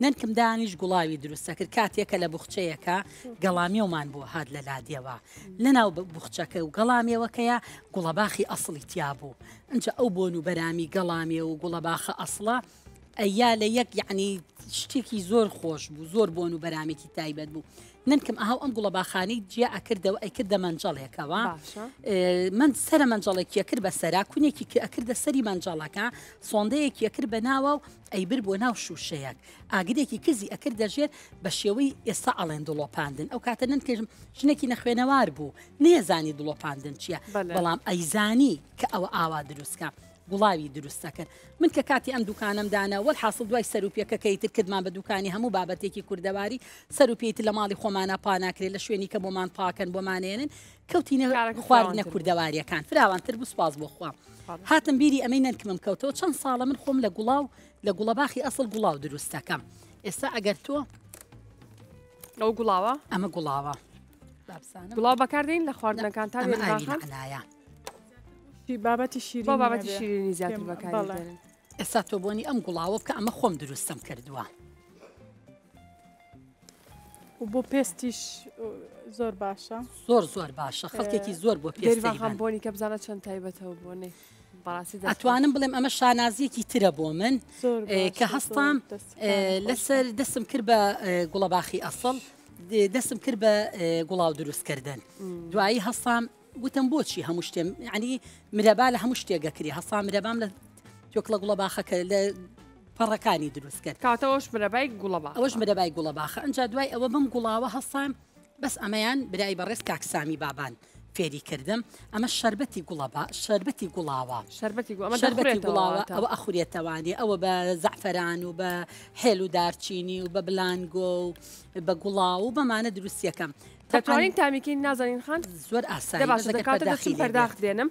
نەنکم دانیش گوڵاوی دروستە کرد کاتێکە لە بخچەیەەکە گەڵامیێومان بوو هاات لە لادیەوە لەناو بخچەکە و گەڵامیەوەکەیە گوڵەباخی ئەسڵی تیا بوو ئەجا ئەو بۆن و بەرامی گەڵامیە و گوڵەباخە ئەسڵە ئەیا لە یەک یعنی شتێکی زۆر خۆش بوو زۆر بۆن و بەرامێکی تایبەت بوو ننکەم ئاها ئەم گوڵە باخانی جیا ئەکردەوە ئەیکرد دە منجڵێکەوە من سرە منجڵێکیە کرد بە سەرا کونێکی کە ئەکردە سەری منجڵەکە سۆندەیەکی یەکرد بە ناوە و ئەیبر بۆ ناو شووشەیەک ئاگرێکی کزی ئەکرد دەژێت بە شێوەی ئێستا ئەڵێن دڵۆپاندن ئەو کاتە ننکەژم ژنێکی نەخوێنەوار بوو نێزانی دڵۆپاندن چییە بەڵام ئەیزانی کە ئەوە ئاوا دروستکە. گوڵاوی دروست نەکرد من کە کاتی ئەم دوکانم دانا وەل حاصل دوای سەرروپیەکەکەی تر کردمان بە دوکانی هەموو بابەتێکی کوردەواری سەرروپێتی لە ماڵی خۆمانە پاناکرێت لە شوێنی کە بۆمان پاکەن بۆمانێنن کەوتینە خواردنە کوردەواریەکان فراوانتر بسپاز بۆ خوا هاتم بیری ئەمەی نەنکمم کەوتەوە چەند ساڵە من خۆم لە گوڵاو لە گوڵەباخی ئەسڵ گوڵاو دروستەکەم ئێستا ئەگەر تۆ ئەو گوڵاوە ئەمە گوڵاوە گوڵاو بەکاردین لە خواردنەکان تا ئەمە ئاوی لە علاە. بابەتی شیر بۆ بابەتی شیرینی زیاتر بەکار ئێستا تۆ بۆنی ئەم گوڵاوە بکە ئەمە خۆم دروستم کردووە و بۆ پێستیش زۆر باشە زۆر زۆر باشە خەڵکێکی زۆر بۆ پێم بۆنی کە بزانە چەند تایبەتەوە بۆنێ ئەتوانم بڵێم ئەمە شانازیەکی ترە بۆ من کە هەستام لەسەر دەستم کرد بە گوڵەباخی ئەسڵ دەستم کرد بە گوڵاو دروستکردن دوایی هەستام وتم بۆچی هەموو شتێ ینی مرەبا لە هەموو شتێگەکری هەسا مرەبام لە تۆکڵە گوڵە باخەکە لە پەڕەکانی دروست کرد کاتەوەش مرەبای گوڵەبا ئەوەش مرەبای گوڵە باخە ئەجا دوای ئەوە بم گوڵاوە هەسام بەس ئەمەیان برای بەڕێز کاکسامی بابان. فێری کردم ئەمە شربەتی گوڵەبا شربەتی گوڵاوە شربەتی گوڵاوە ئەوە ئەخورێتەوانی ئەوە بە زعفران و بە هێل و دارچینی و بە بلانگۆ و بە گوڵاو و بەمانە دروستیەکەم دەتوانین تامیکەین نازانین خان زۆر ئاسا باشکاتم پەرداخت دێنم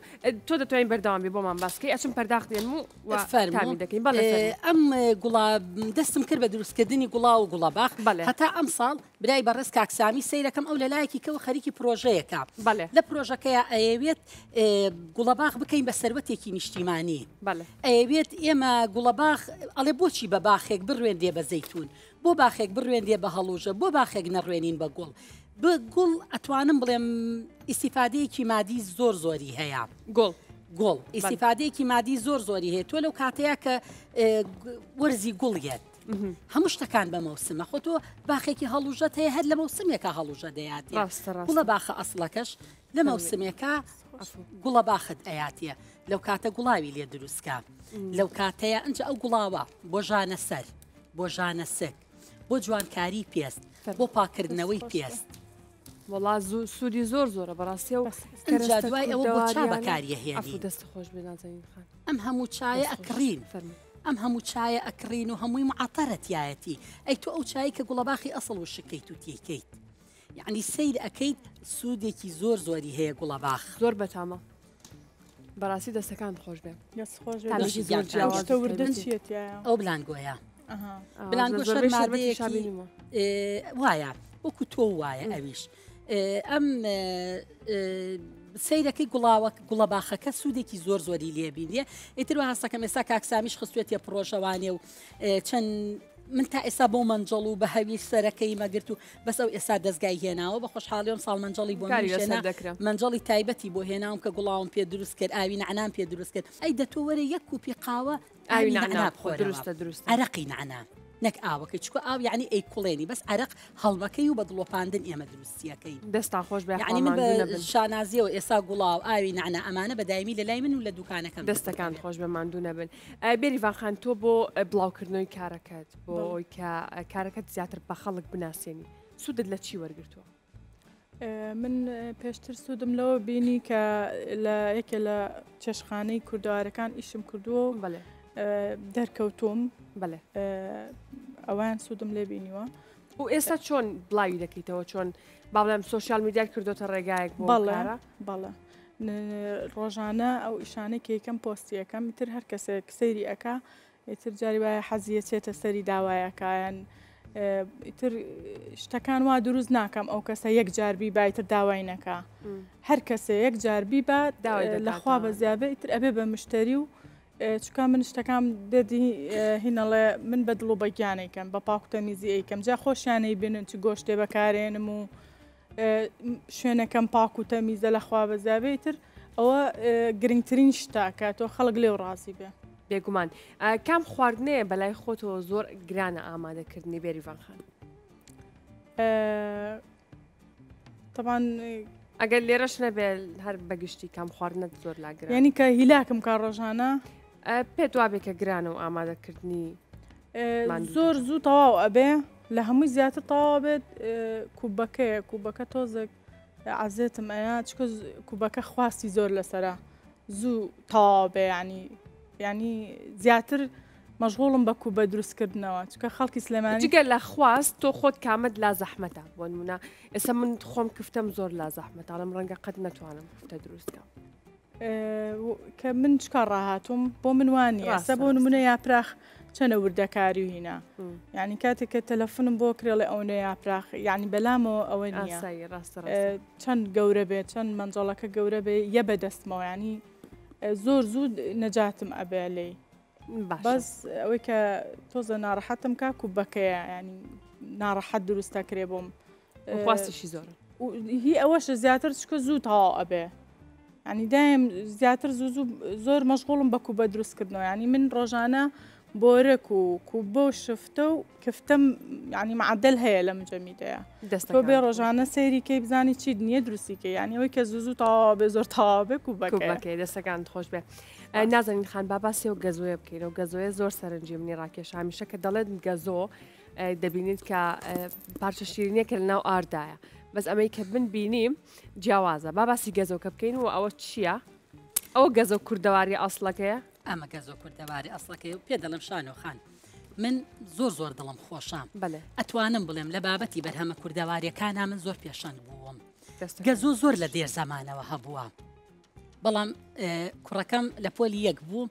تۆ دەتوانین بەرداوامی بۆمان باسکەی ئەچم پەرداخت دێن و فەرمی دەکەین بەڵێ ئەم گوڵاب دەستم کرد بە دروستکردنی گوڵا و گوڵەباخ هەتا ئەم ساڵ برای بەڕست کاکسامی سیرەکەم ئەو لەلایەکی کەەوە خەریکی پرۆژەیەەکە بەێ لە پرۆژەکەی ئەیەوێت گوڵەباخ بکەین بە سەرەتێکی نیشتیمانی ئەیەوێت ئێمە گوڵەباخ ئەڵێ بۆچی بە باخێک بڕوێن دێ بە زەیتون بۆ باخێک بڕوێن دێ بە هەڵوژە بۆ باخێک نەڕوێنین بە گوڵ بگوڵ ئەتوانم بڵێم ئیسیفادەیەکی مادی زۆر زۆری هەیە گۆڵ گۆڵ ئیسیفادەیەکی مادی زۆر زۆری هەیە تۆ لەو کاتەیە کە وەرزی گوڵیت هەموو شتەکان بە مەوسمە خۆ تۆ باخێکی هەڵوژەت هەیە هەر لە مەوسمێکە هەڵوژە دەیات گوڵە باخە ئەسڵەکەش لە مەوسمێکە گوڵە باخت ئەیاتە لەو کاتە گوڵاوی لێ دروستکە لەو کاتەیە ئەنج ئەو گوڵاوە بۆ ژانە سەر بۆ ژانە سک بۆ جوانکاری پێست بۆ پاکردنەوەی پێست وڵا سوودی زۆر زۆرە بەڕاستیە دوای ئەوە چا بەکاریە هێنی دەست خۆش بێنازین خان ئەم هەموو چایە ئەکرین فەرمی ئەم هەموو چایە ئەکرین و هەمووی معاتەتیایەتی ئەی تۆ ئەو چای کە گوڵەباخی ئەسڵ و شکەیت و تێکیت یعنی سیر ئەەکەیت سوودێکی زۆر زۆری هەیە گوڵەباخ زۆر بەتامە بەڕاستی دەستەکان خۆش بێ ئەو بلانگۆیە بلانگۆ وایە وەکو تۆ وایە ئەویش. ئەم سیرەکەی گوڵاوە گوڵە باخەکە سوودێکی زۆر زۆری لێبینە ئیتر هەستەکە مێسا کاکسامیش خستوێتی پرۆژەوانێ و چەند من تا ئێستا بۆ منجڵ و بە هەوی سەرەکەی مەگرت و بەس ئەو ئێستا دەستگای هێناوە بە خۆشحاڵیۆم ساڵ منجڵی بۆ منجڵی تایبەتی بۆ هێناوم کە گوڵاوم پێ دروست کرد ئاوی نعنام پێ دروست کرد ئەی دەتۆوەرە یەک کوپی قاوە ئاوی نعنا بخۆ درستە درست عرەقی نعنام نەک ئاوەکەی چکو ئاو یعنی ئەی کوڵێنی بەس عرق هەڵمەکەی و بە دڵۆپاندن ئێمە دروستیەکەی دەستا خۆش ینی من شانازیەوە ئێستا گوڵاو ئاوی نعنە ئەمانە بە دایمی لە لای من و لە دوکانەکەم دەستەکان خۆش بە ماندوو نەبن بێری ڤخان تۆ بۆ بڵاوکردنەوەی کارەکەت بۆ کارەکەت زیاتر بە خەڵک بناسیێنی سوودت لە چی وەرگتووە من پێشتر سوودم لەوە بینی کە لە یەکێ لە چێشخانەی کوردوارەکان ئیشم کردووە بڵێ دەرکەوتوم بڵێ ئەوان سوودم لێ بینیوە و ئێستا چۆن بڵاوی دەکەیتەوە چۆن با بڵێم سوۆسیال میدیا کردوتە ڕێگایەک بەڵێ بەڵە ڕۆژانە ئەو ئیشانە کێکم پۆستیەکەم تر هەر کەسێ سەیری ئەک ئیتر جاری وایە حەزیە چێتە سەری داوایەکەیان ئیتر شتەکان وا دروست ناکەم ئەو کەسە یەک جاربی بایتر داوای نەکە هەر کەسێ یەک جاربی بە لەخوا بەزیابە ئیتر ئەبێ بە مشتری و چکە من شتەکان دەدی هینەڵێ من بە دڵ بەگیانێکم بە پاکتەنیزی ئەیکەم جا خۆشیانەی بینن چ گۆشتێ بەکارێنم و شوێنەکەم پاک و تەمیزە لەخوا بەزیابێتتر ئەوە گرنگترین شتاکە تۆ خەڵک لێو ڕازی بێ بێگومان کام خواردنەیە بەلای خۆتەوە زۆر گرانە ئامادەکردنی بێریڤان خان تەبان ئەگەر لێرەش نەبێ هەر بەگشتی کام خواردنت زۆر لاگر ینی کە هیلاکم کار ڕۆژانە پێت وابێ کە گرانە و ئامادەکردنی زۆر زوو تەواو ئەبێ لە هەمووی زیاتر تەواو بێت کوبەکەیە کوبەکە تۆزێک عزێتم ئەیا چکە کوبەکە خواستی زۆر لەسرە زوو تەواو بێ ینی ینی زیاتر مەژغۆڵم بە کوبە دروستکردنەوە چکە خەڵکی سلێمانی جگە لە خواست تۆ خۆت کامەت لا زەحمەتە بۆ منە ئێستا من خۆم کفتم زۆر لا زەحمەت ئاڵم ڕەنگە قەت نەتوانم کفتە دروستکە. کە من چکار ڕاهاتوم بۆ منوانی ئاستا بۆ نمونە یاپراخ چەنە وردەکاری و هینا یعنی کاتێک کە تەلەفنم بۆ کرێڵێ ئەوەیە یاپراخ یعنی بەلامەوە ئەوە چەند گەورە بێت چەند منجڵەکە گەورە بێ یە بەدەستمەوە ینی زۆر زوو نەجاتم ئەبێ لێ بەس ئەوەی کە تۆزە ناڕەحەتم کاک و بەکەیە ینی ناڕەحەت دروستە کرێ بۆم خواستشی زۆر هی ئەوەشە زیاتر چکە زوو تاوا ئەبێ ینی دایم زیاتر زوو زۆر مەشغڵم بەکو بە دروستکردنەوە ینی من ڕۆژانە بۆرەک و کوبە و شفتە و کفتم ینی معدل هەیە لە مجەمیدەیە تۆ بێ ڕۆژانە سەیری کەی بزانی چی نییە دروستیکە ینی ئەوەی کە زوو تا بێ زۆر تابێک و بەکەی دەستەکان خۆش بێ نازانین خان بابا سێ و گەزۆە بکەینەوە گەزۆیە زۆر سەرنجی منی ڕاکێش هامیشە کە دەڵێت گەزۆ دەبینیت کە پارچە شیرینیە کە لەناو ئاردایە. بەس ئەمەی کە من بینیم جیاوازە با باسی گەزۆکە بکەین و ئەوە چییە؟ ئەوە گەزۆ کووردەواری ئەسڵەکەیە؟ ئەمە گەزۆ کووردەواری ئەسڵەکەی و پێ دەڵم شانۆ خان. من زۆر زۆر دڵم خۆشام ئەتوانم بڵێم لە بابەتی بەرهەمە کووردەواریەکانە من زۆر پێشان بووم گەزۆ زۆر لە دێر زمانەوە هەبووە بەڵام کوڕەکەم لە پۆلی یەک بوو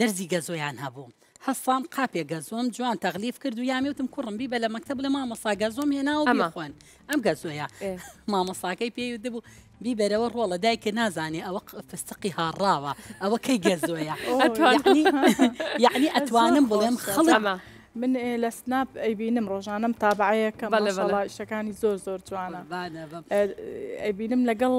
دەرزی گەزۆیان هەبوو هەسان قاپێگە زۆم جوان تەغلیف کرد و یامیوتم کوڕمبی بە لە مەکتب لە مامەساگە زۆم هێناوە ئەمەخۆن ئەم گەزۆیە مامەساکەی پێی دەبوو بیبەرەوە ڕۆڵە دایکە نازانێ ئەوە فستقی هاڕاوە ئەوە کەی گەزۆیە [laughs] یعنی ئەتوانم بڵێم خڵمە. من لە سناب ئەیبینم ڕۆژانم تابعەیەەکە شەکانی زۆر زۆر جوانە ئەیبینم لەگەڵ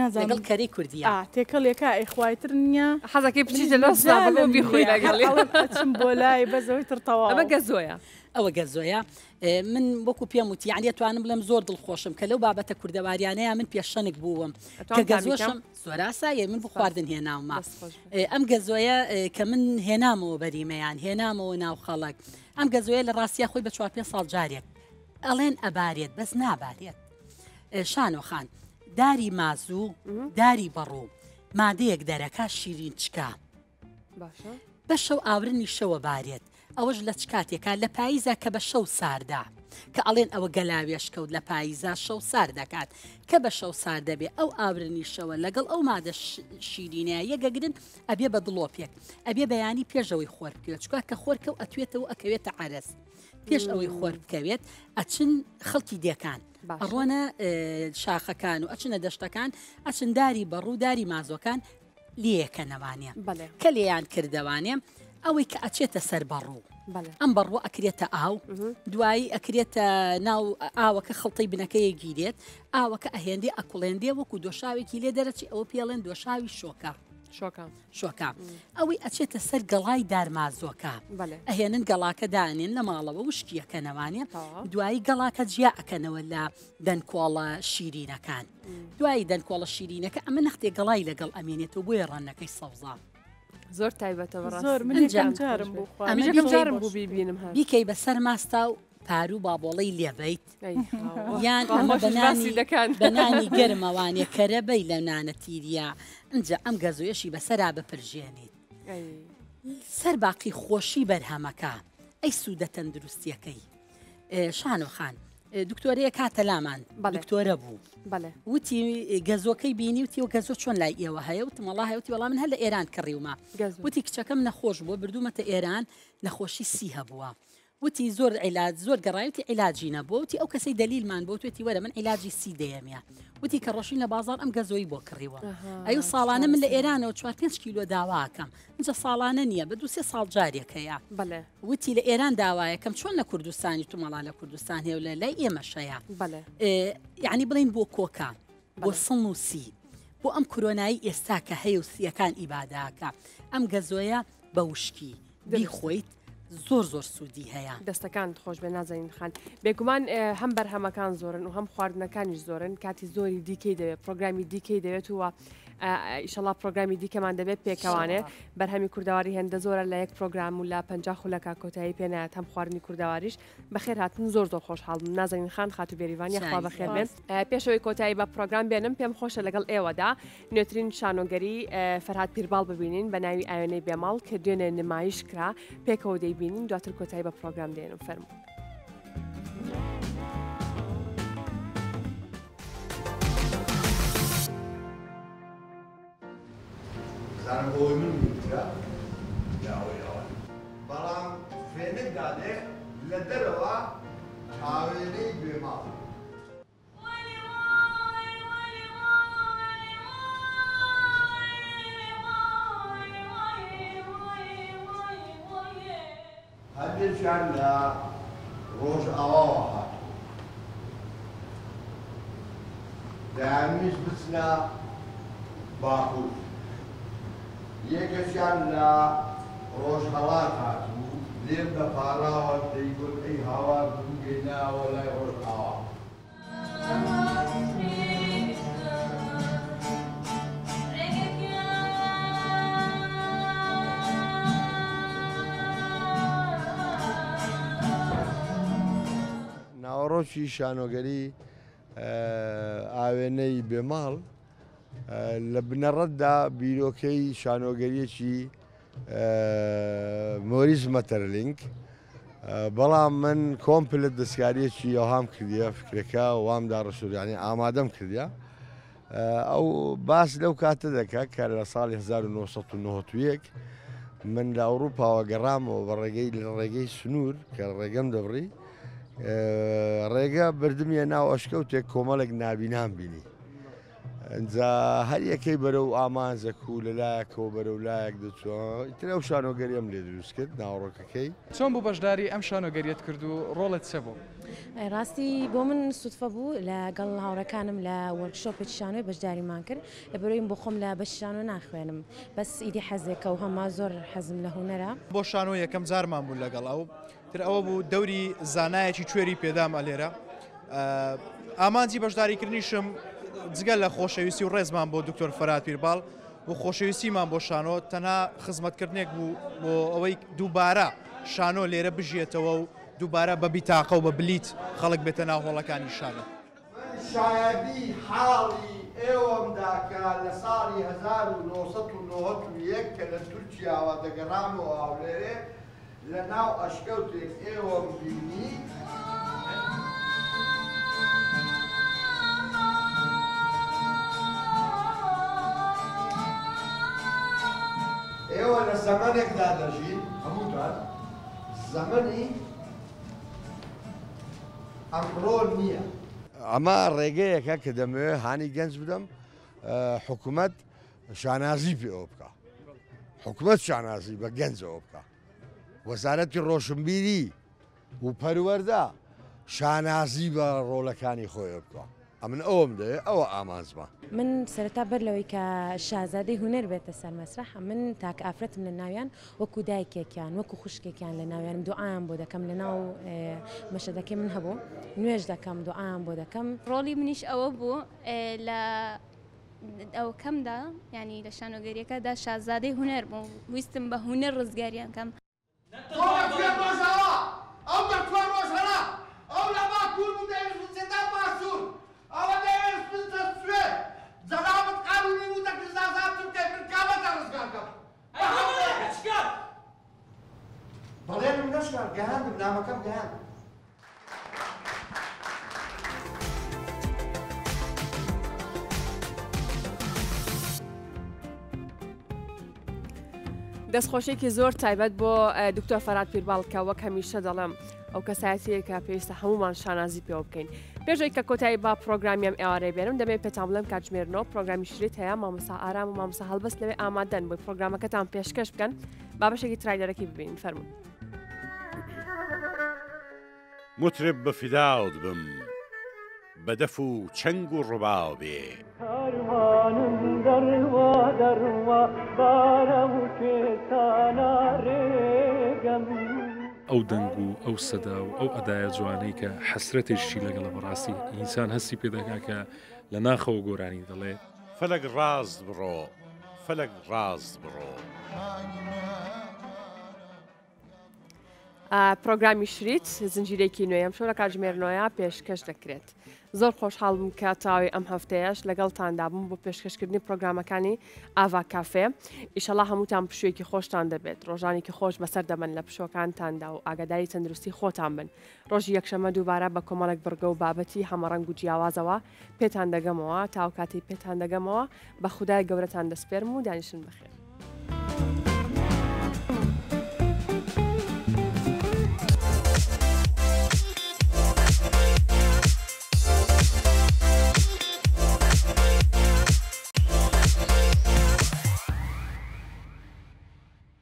نازانگەڵ کەری کوردی تێکەڵ یەکە ئەیخوایتر نییە حەزەکەی پچی لەسنابی خۆی لەگەڵ بۆ لای بەزەوەی ترتەوە ئەمە گەزۆیە ئەوە گەزۆیە. من وەکو پێم وتی یعنی توانم لەم زۆر دڵخۆشم کە لەو بابەتە کوردەواریانەیە من پێشەنک بووم کە گەزۆشم سۆراسایە من بخواردن هێناومە ئەم گەزۆیە کە من هێنامەوە بەریمەیان هێنامەوە ناو خەڵک ئەم گەزۆیە لە ڕاستیە خۆی بە چوار پێ ساڵ جارێک ئەڵێن ئەبارێت بەس نابارێت شانۆخان داری مازوو داری بەڕوو مادەیەک دەرەکە شیرین چکا بەشەو ئاورنی شەوە بارێت ئەوەش لە چ کاتێکە لە پاییزە کە بە شەو ساردا. کە ئەڵێن ئەوە گەلاویش کەوت لە پاییزا شەو سار دەکات کە بە شەو سار دەبێت ئەو ئابرنی شەوە لەگەڵ ئەو مادە شیرینە یەگەگرن ئەبێ بە دڵۆپێک ئەبێ بەیانی پێشەوەی خۆر بکەوێت چکات کە خۆرکە و ئەتوێتەوە ئەکەوێتە عرس پێش ئەوەی خۆر بکەوێت ئەچن خەڵکی دێکان. ئەڕۆنە شاخەکان و ئەچنە دەشتەکان ئەچنداری بەڕووداری مازۆکان لیەکە نەوانە کە لیان کردەوانێ ئەوەی کە ئەچێتە سەر بەڕوو ئەم بەڕوە ئەکرێتە ئاو دوایی ئەکرێتە ناو ئاوەکە خەڵتەی بنەکەیە گیرێت ئاوەکە ئەهێندی ئەکوڵێندێ وەکو دۆشاوێکی لێ دەرەچی ئەوە پێڵێن دۆشاوی شۆکە. شۆکە ئەوەی ئەچێتە سەر گەڵای دارمازۆکە ئەهێنن گەڵاکە دانێن لە ماڵەوە وشکیەکەنەوانێ دوایی گەڵاکە جیا ئەەکەنەوە لە دەنکۆڵە شیرینەکان دوایی دەنکۆڵە شیرینەکە ئەمە نەختێ گەڵای لەگەڵ ئەمێنێتەوە بۆی ڕەنەکەی سەوزان. زۆر تایبەتەوە زۆر منجارم بووجارم بوو ببینم بیکەی بەسەر ماستا و پارو بابۆڵی لێبیت یان بەنانی [laughs] گەرمەوانێ کەرەبەی لە نانە تیریە ئەجا ئەم گەزویەشی بەسرا بپرژێنیت سەر باقی خۆشی بەرهەمەکە ئەی سوودە تەندروستیەکەی شانۆخان دکتۆرەیە کاتەلامان دکتۆرە بوو وتی گەزۆکەی بینی وتی و گەزۆ چۆن لای ئێوە هەیە وتم وڵ هەیەوتی وەڵام من هەل لە ئێران کڕیومە وتی کچەکەم نەخۆش بووە بردومەتە ئێران نەخۆشی سی هەبووە وتی زۆر عیلات زۆر گەڕایەتی عیلاجی نەبووتی ئەو کەسی دلیلمان بۆ توێتی وەرە من عیلاجی سی دەیەمیە وتی کە ڕۆشین لە بازار ئەم گەزۆی بۆ کڕیوە ئەو ساڵانە من لە ئێرانەوە 5 کیلو داواکەم اینجا ساڵانە نییە بە دوسێ ساڵ جارێکەیە وتی لە ئێران داوایەکەم چۆن لە کوردستانی تومەڵا لە کوردستان هێو لە لای ئێمەشەیە یعنی بڵین بۆ کۆکە بۆ سڵ و سی بۆ ئەم کۆنایی ئێستا کە هەیە و سیەکان ئیباداکە ئەم گەزۆیە بە وشکی بی خۆیت زۆر زۆر سوودی هەیە دەستەکان خۆش بە نازانین خان بێگومان هەم بەرهەمەکان زۆرن و هەم خواردنەکانی زۆرن کاتی زۆری دیکەی دەوێت پرۆگرامی دیکەی دەوێت ووە. ئیشەڵا پرۆگرامی دیکەمان دەبێت پێکەوانێ بەرهەمی کورداواری هەندە زۆرە لە یەک پرۆگرام و لا پ خولەکە کۆتایی پێنایەت هەم خواردنی کورداواریش بەخێر هاتن زۆر زۆر خۆشحاڵ نازەین خان خاتو بێریوانی خوا بەخێبێن پێشەوەی کۆتایی بە پرۆگرام بێنم پێم خۆشە لەگەڵ ئێوەدا نوێترین شانۆگەری فەرهاد پیرباڵ ببینین بە ناوی ئاوێنەی بێماڵ کە دوێنێ نمایش کرا پێکەوە دەیبینین دواتر کۆتایی بە پرۆگرام دێنم فەرمو. Sen seine ya o ya? Baran Fenik Dade, Lederova, Tavili Büma. Hadi sen de Roş Ava hat. Değerimiz bizle Bakur. یەکەسیان لە ڕۆژهڵات هاتوو لێم بە پاراوە دەیگوت ئەی هاوا دوگەیناوە لای ڕۆژهاوا. ناوەڕۆکی شانۆگەری ئاوێنەی بێماڵ لە بنەڕەتدا بیرۆکەی شانۆگەریەکی مۆریز مەتەرلینک بەڵام من کۆمپلت دەستکاریەکی ئەوهام کردیە فکرەکە وامدا ڕسووریانی ئامادەم کردیا ئەو باس لەو کاتە دەکا کە لە ساڵی 1990 من لە ئەوروپاوە گەڕامەوە بە ڕێگەی لە ڕێگەی سنوور کە ڕێگەم دەبڕی ڕێگە بردمیە ناو ئەشکەوتێک کۆمەڵێک نابینام بینی هەر یەکەی بەرە و ئامانزەک و لەلایەکەوە بەرە و لایەک دەچوە ئیتر ئەو شانۆگەریەم لێ دروست کرد ناوڕۆکەکەی چۆن بۆ بەشداری ئەم شانۆگەریت کرد و ڕۆڵت چە بوو ڕاستی بۆ من سوتفە بوو لە گەڵ هاوڕەکانم لە وەرکشۆپێک شانۆی بەشداریمان کرد لە بەرۆیم بۆ خۆم لە بەششانۆ ناخوێنم بەس ئیدی حەزێکە و هەما زۆر حەزم لە هوەرە بۆ شانۆ یەکەم زارمان بوو لەگەڵ ئەو تر ئەوە بوو دەوری زانایەکی کوێری پێدام ئەلێرە ئامانجی بەشداریکردنیشم جگەل لە خۆشەویستی و ڕێزمان بۆ دکتۆر فەرات پیرباڵ و خۆشەویستیمان بۆ شانۆ تەنها خزمەتکردنێک بوو بۆ ئەوەی دووبارە شانۆ لێرە بژێتەوە و دووبارە بەبی تاقە و بە بلیت خەڵک بێتە ناوهۆڵەکانی شانە. شایدی حاڵی ئێوەمداکە لە ساڵی 1991 کە لە تورکیاوە دەگەڕام و هاولێرێ لە ناو ئەشکەوتێک ئێوەم بینی ئێوە لە زەمانێکدا دەژین هەمووتان زەمەنی ئەمڕۆ نییە ئەمە ڕێگەیەکە کە دەمەوێ هانی گەنج بدەم حکوومەت شانازی پێەوە بکە حکوومەت شانازی بە گەنجەوە بکە وەزارەتی ڕۆشنبیری و پەروەەردا شانازی بە ڕۆڵەکانی خۆی بکە من ئەوم دێ ئەوە ئامانزمە من سەرتا بەر لەوەی کە شازادەی هوەر بێتە سەر مەسرح من تاک ئافرەتم لە ناویان وەکو دایکێکیان وەکو خوشکێکیان لە ناویانم دوعاان بۆ دەکەم لە ناو مەشەدەکەی من هەبوو نوێژ دەکەم دوعاان بۆ دەکەم ڕۆلی منیش ئەوە بوو لە ئەو کەمدا ینی لە شانۆگەریەکەدا شازادەی هوەر بوو ویستم بە هوەر ڕزگاریان کەم. ئەو بە ڕۆژ هەرا ئەو لە با کوور بوو دەێت باسوور. ئەوە دەوێت بستە سوێ جەنابەت قانونی بوو دەکرد زازاتم تێ کرد کابەتە ڕزگار کە چکار بەڵێ من نەشکار گەهاندم نامەکەم گەهاندم دەستخۆشێکی زۆر تایبەت بۆ دکتۆر فەرات پیرباڵکە وەک هەمیشە دەڵم ئەو کەسایەتەیە کە پێویستە هەمومان شانازی پێ بکەین پێشێک کە کۆتایی با پرۆگرامیم ئێوارە بێنم دەبێت پێتان بڵم کاتژمێرنەوە پرۆگرامی شریت هەیە مامۆسا ئارام و مامسا هەڵبەست لەوێ ئامادەن بۆی پرۆگرامەکەتان پێشکەش بکەن بابەشێکی ترایلەرەکی ببین فەرمون مطرب بە فیداوت بم. بەدەف و چەنگ و ڕووباو بێ دەروا دەروا بارە و کێتانە ڕێگەمی ئەو دەنگ و ئەو سەدا و ئەو ئەدایە جوانەی کە حەسرەتێکشی لەگەڵە بەڕاستی ئینسان هەستی پێدەکاکە لە ناخەوە گۆرانی دەڵێ فەلەک ڕاست بڕۆ فەلەک ڕاست بڕۆ. پرۆگرامی شریت زنجیرێکی نوێ ئەم شۆ لە کاتژمێر نوۆە پێشکەش دەکرێت. زۆر خۆشحاڵ بووم کە تاوی ئەم هەفتەیەش لەگەڵتاندا بووم بۆ پێشکەشکردنی پرۆگرامەکانی ئاوا کافێ ئیشەڵا هەمووتان پشوێکی خۆشتان دەبێت ڕۆژانێکی خۆش بەسەر دەمەن لە پشۆکانتاندا و ئاگداری تەندروستی خۆتان بن ڕۆژی یەکشەمە دووبارە بە کۆمەڵک بەرگە و بابەتی هەمەڕەنگ و جیاوازەوە پێتان دەگەمەوە تاوکاتی پێتان دەگەمەوە بە خودای گەورەتان دەسپێرم و دانیشن بخێن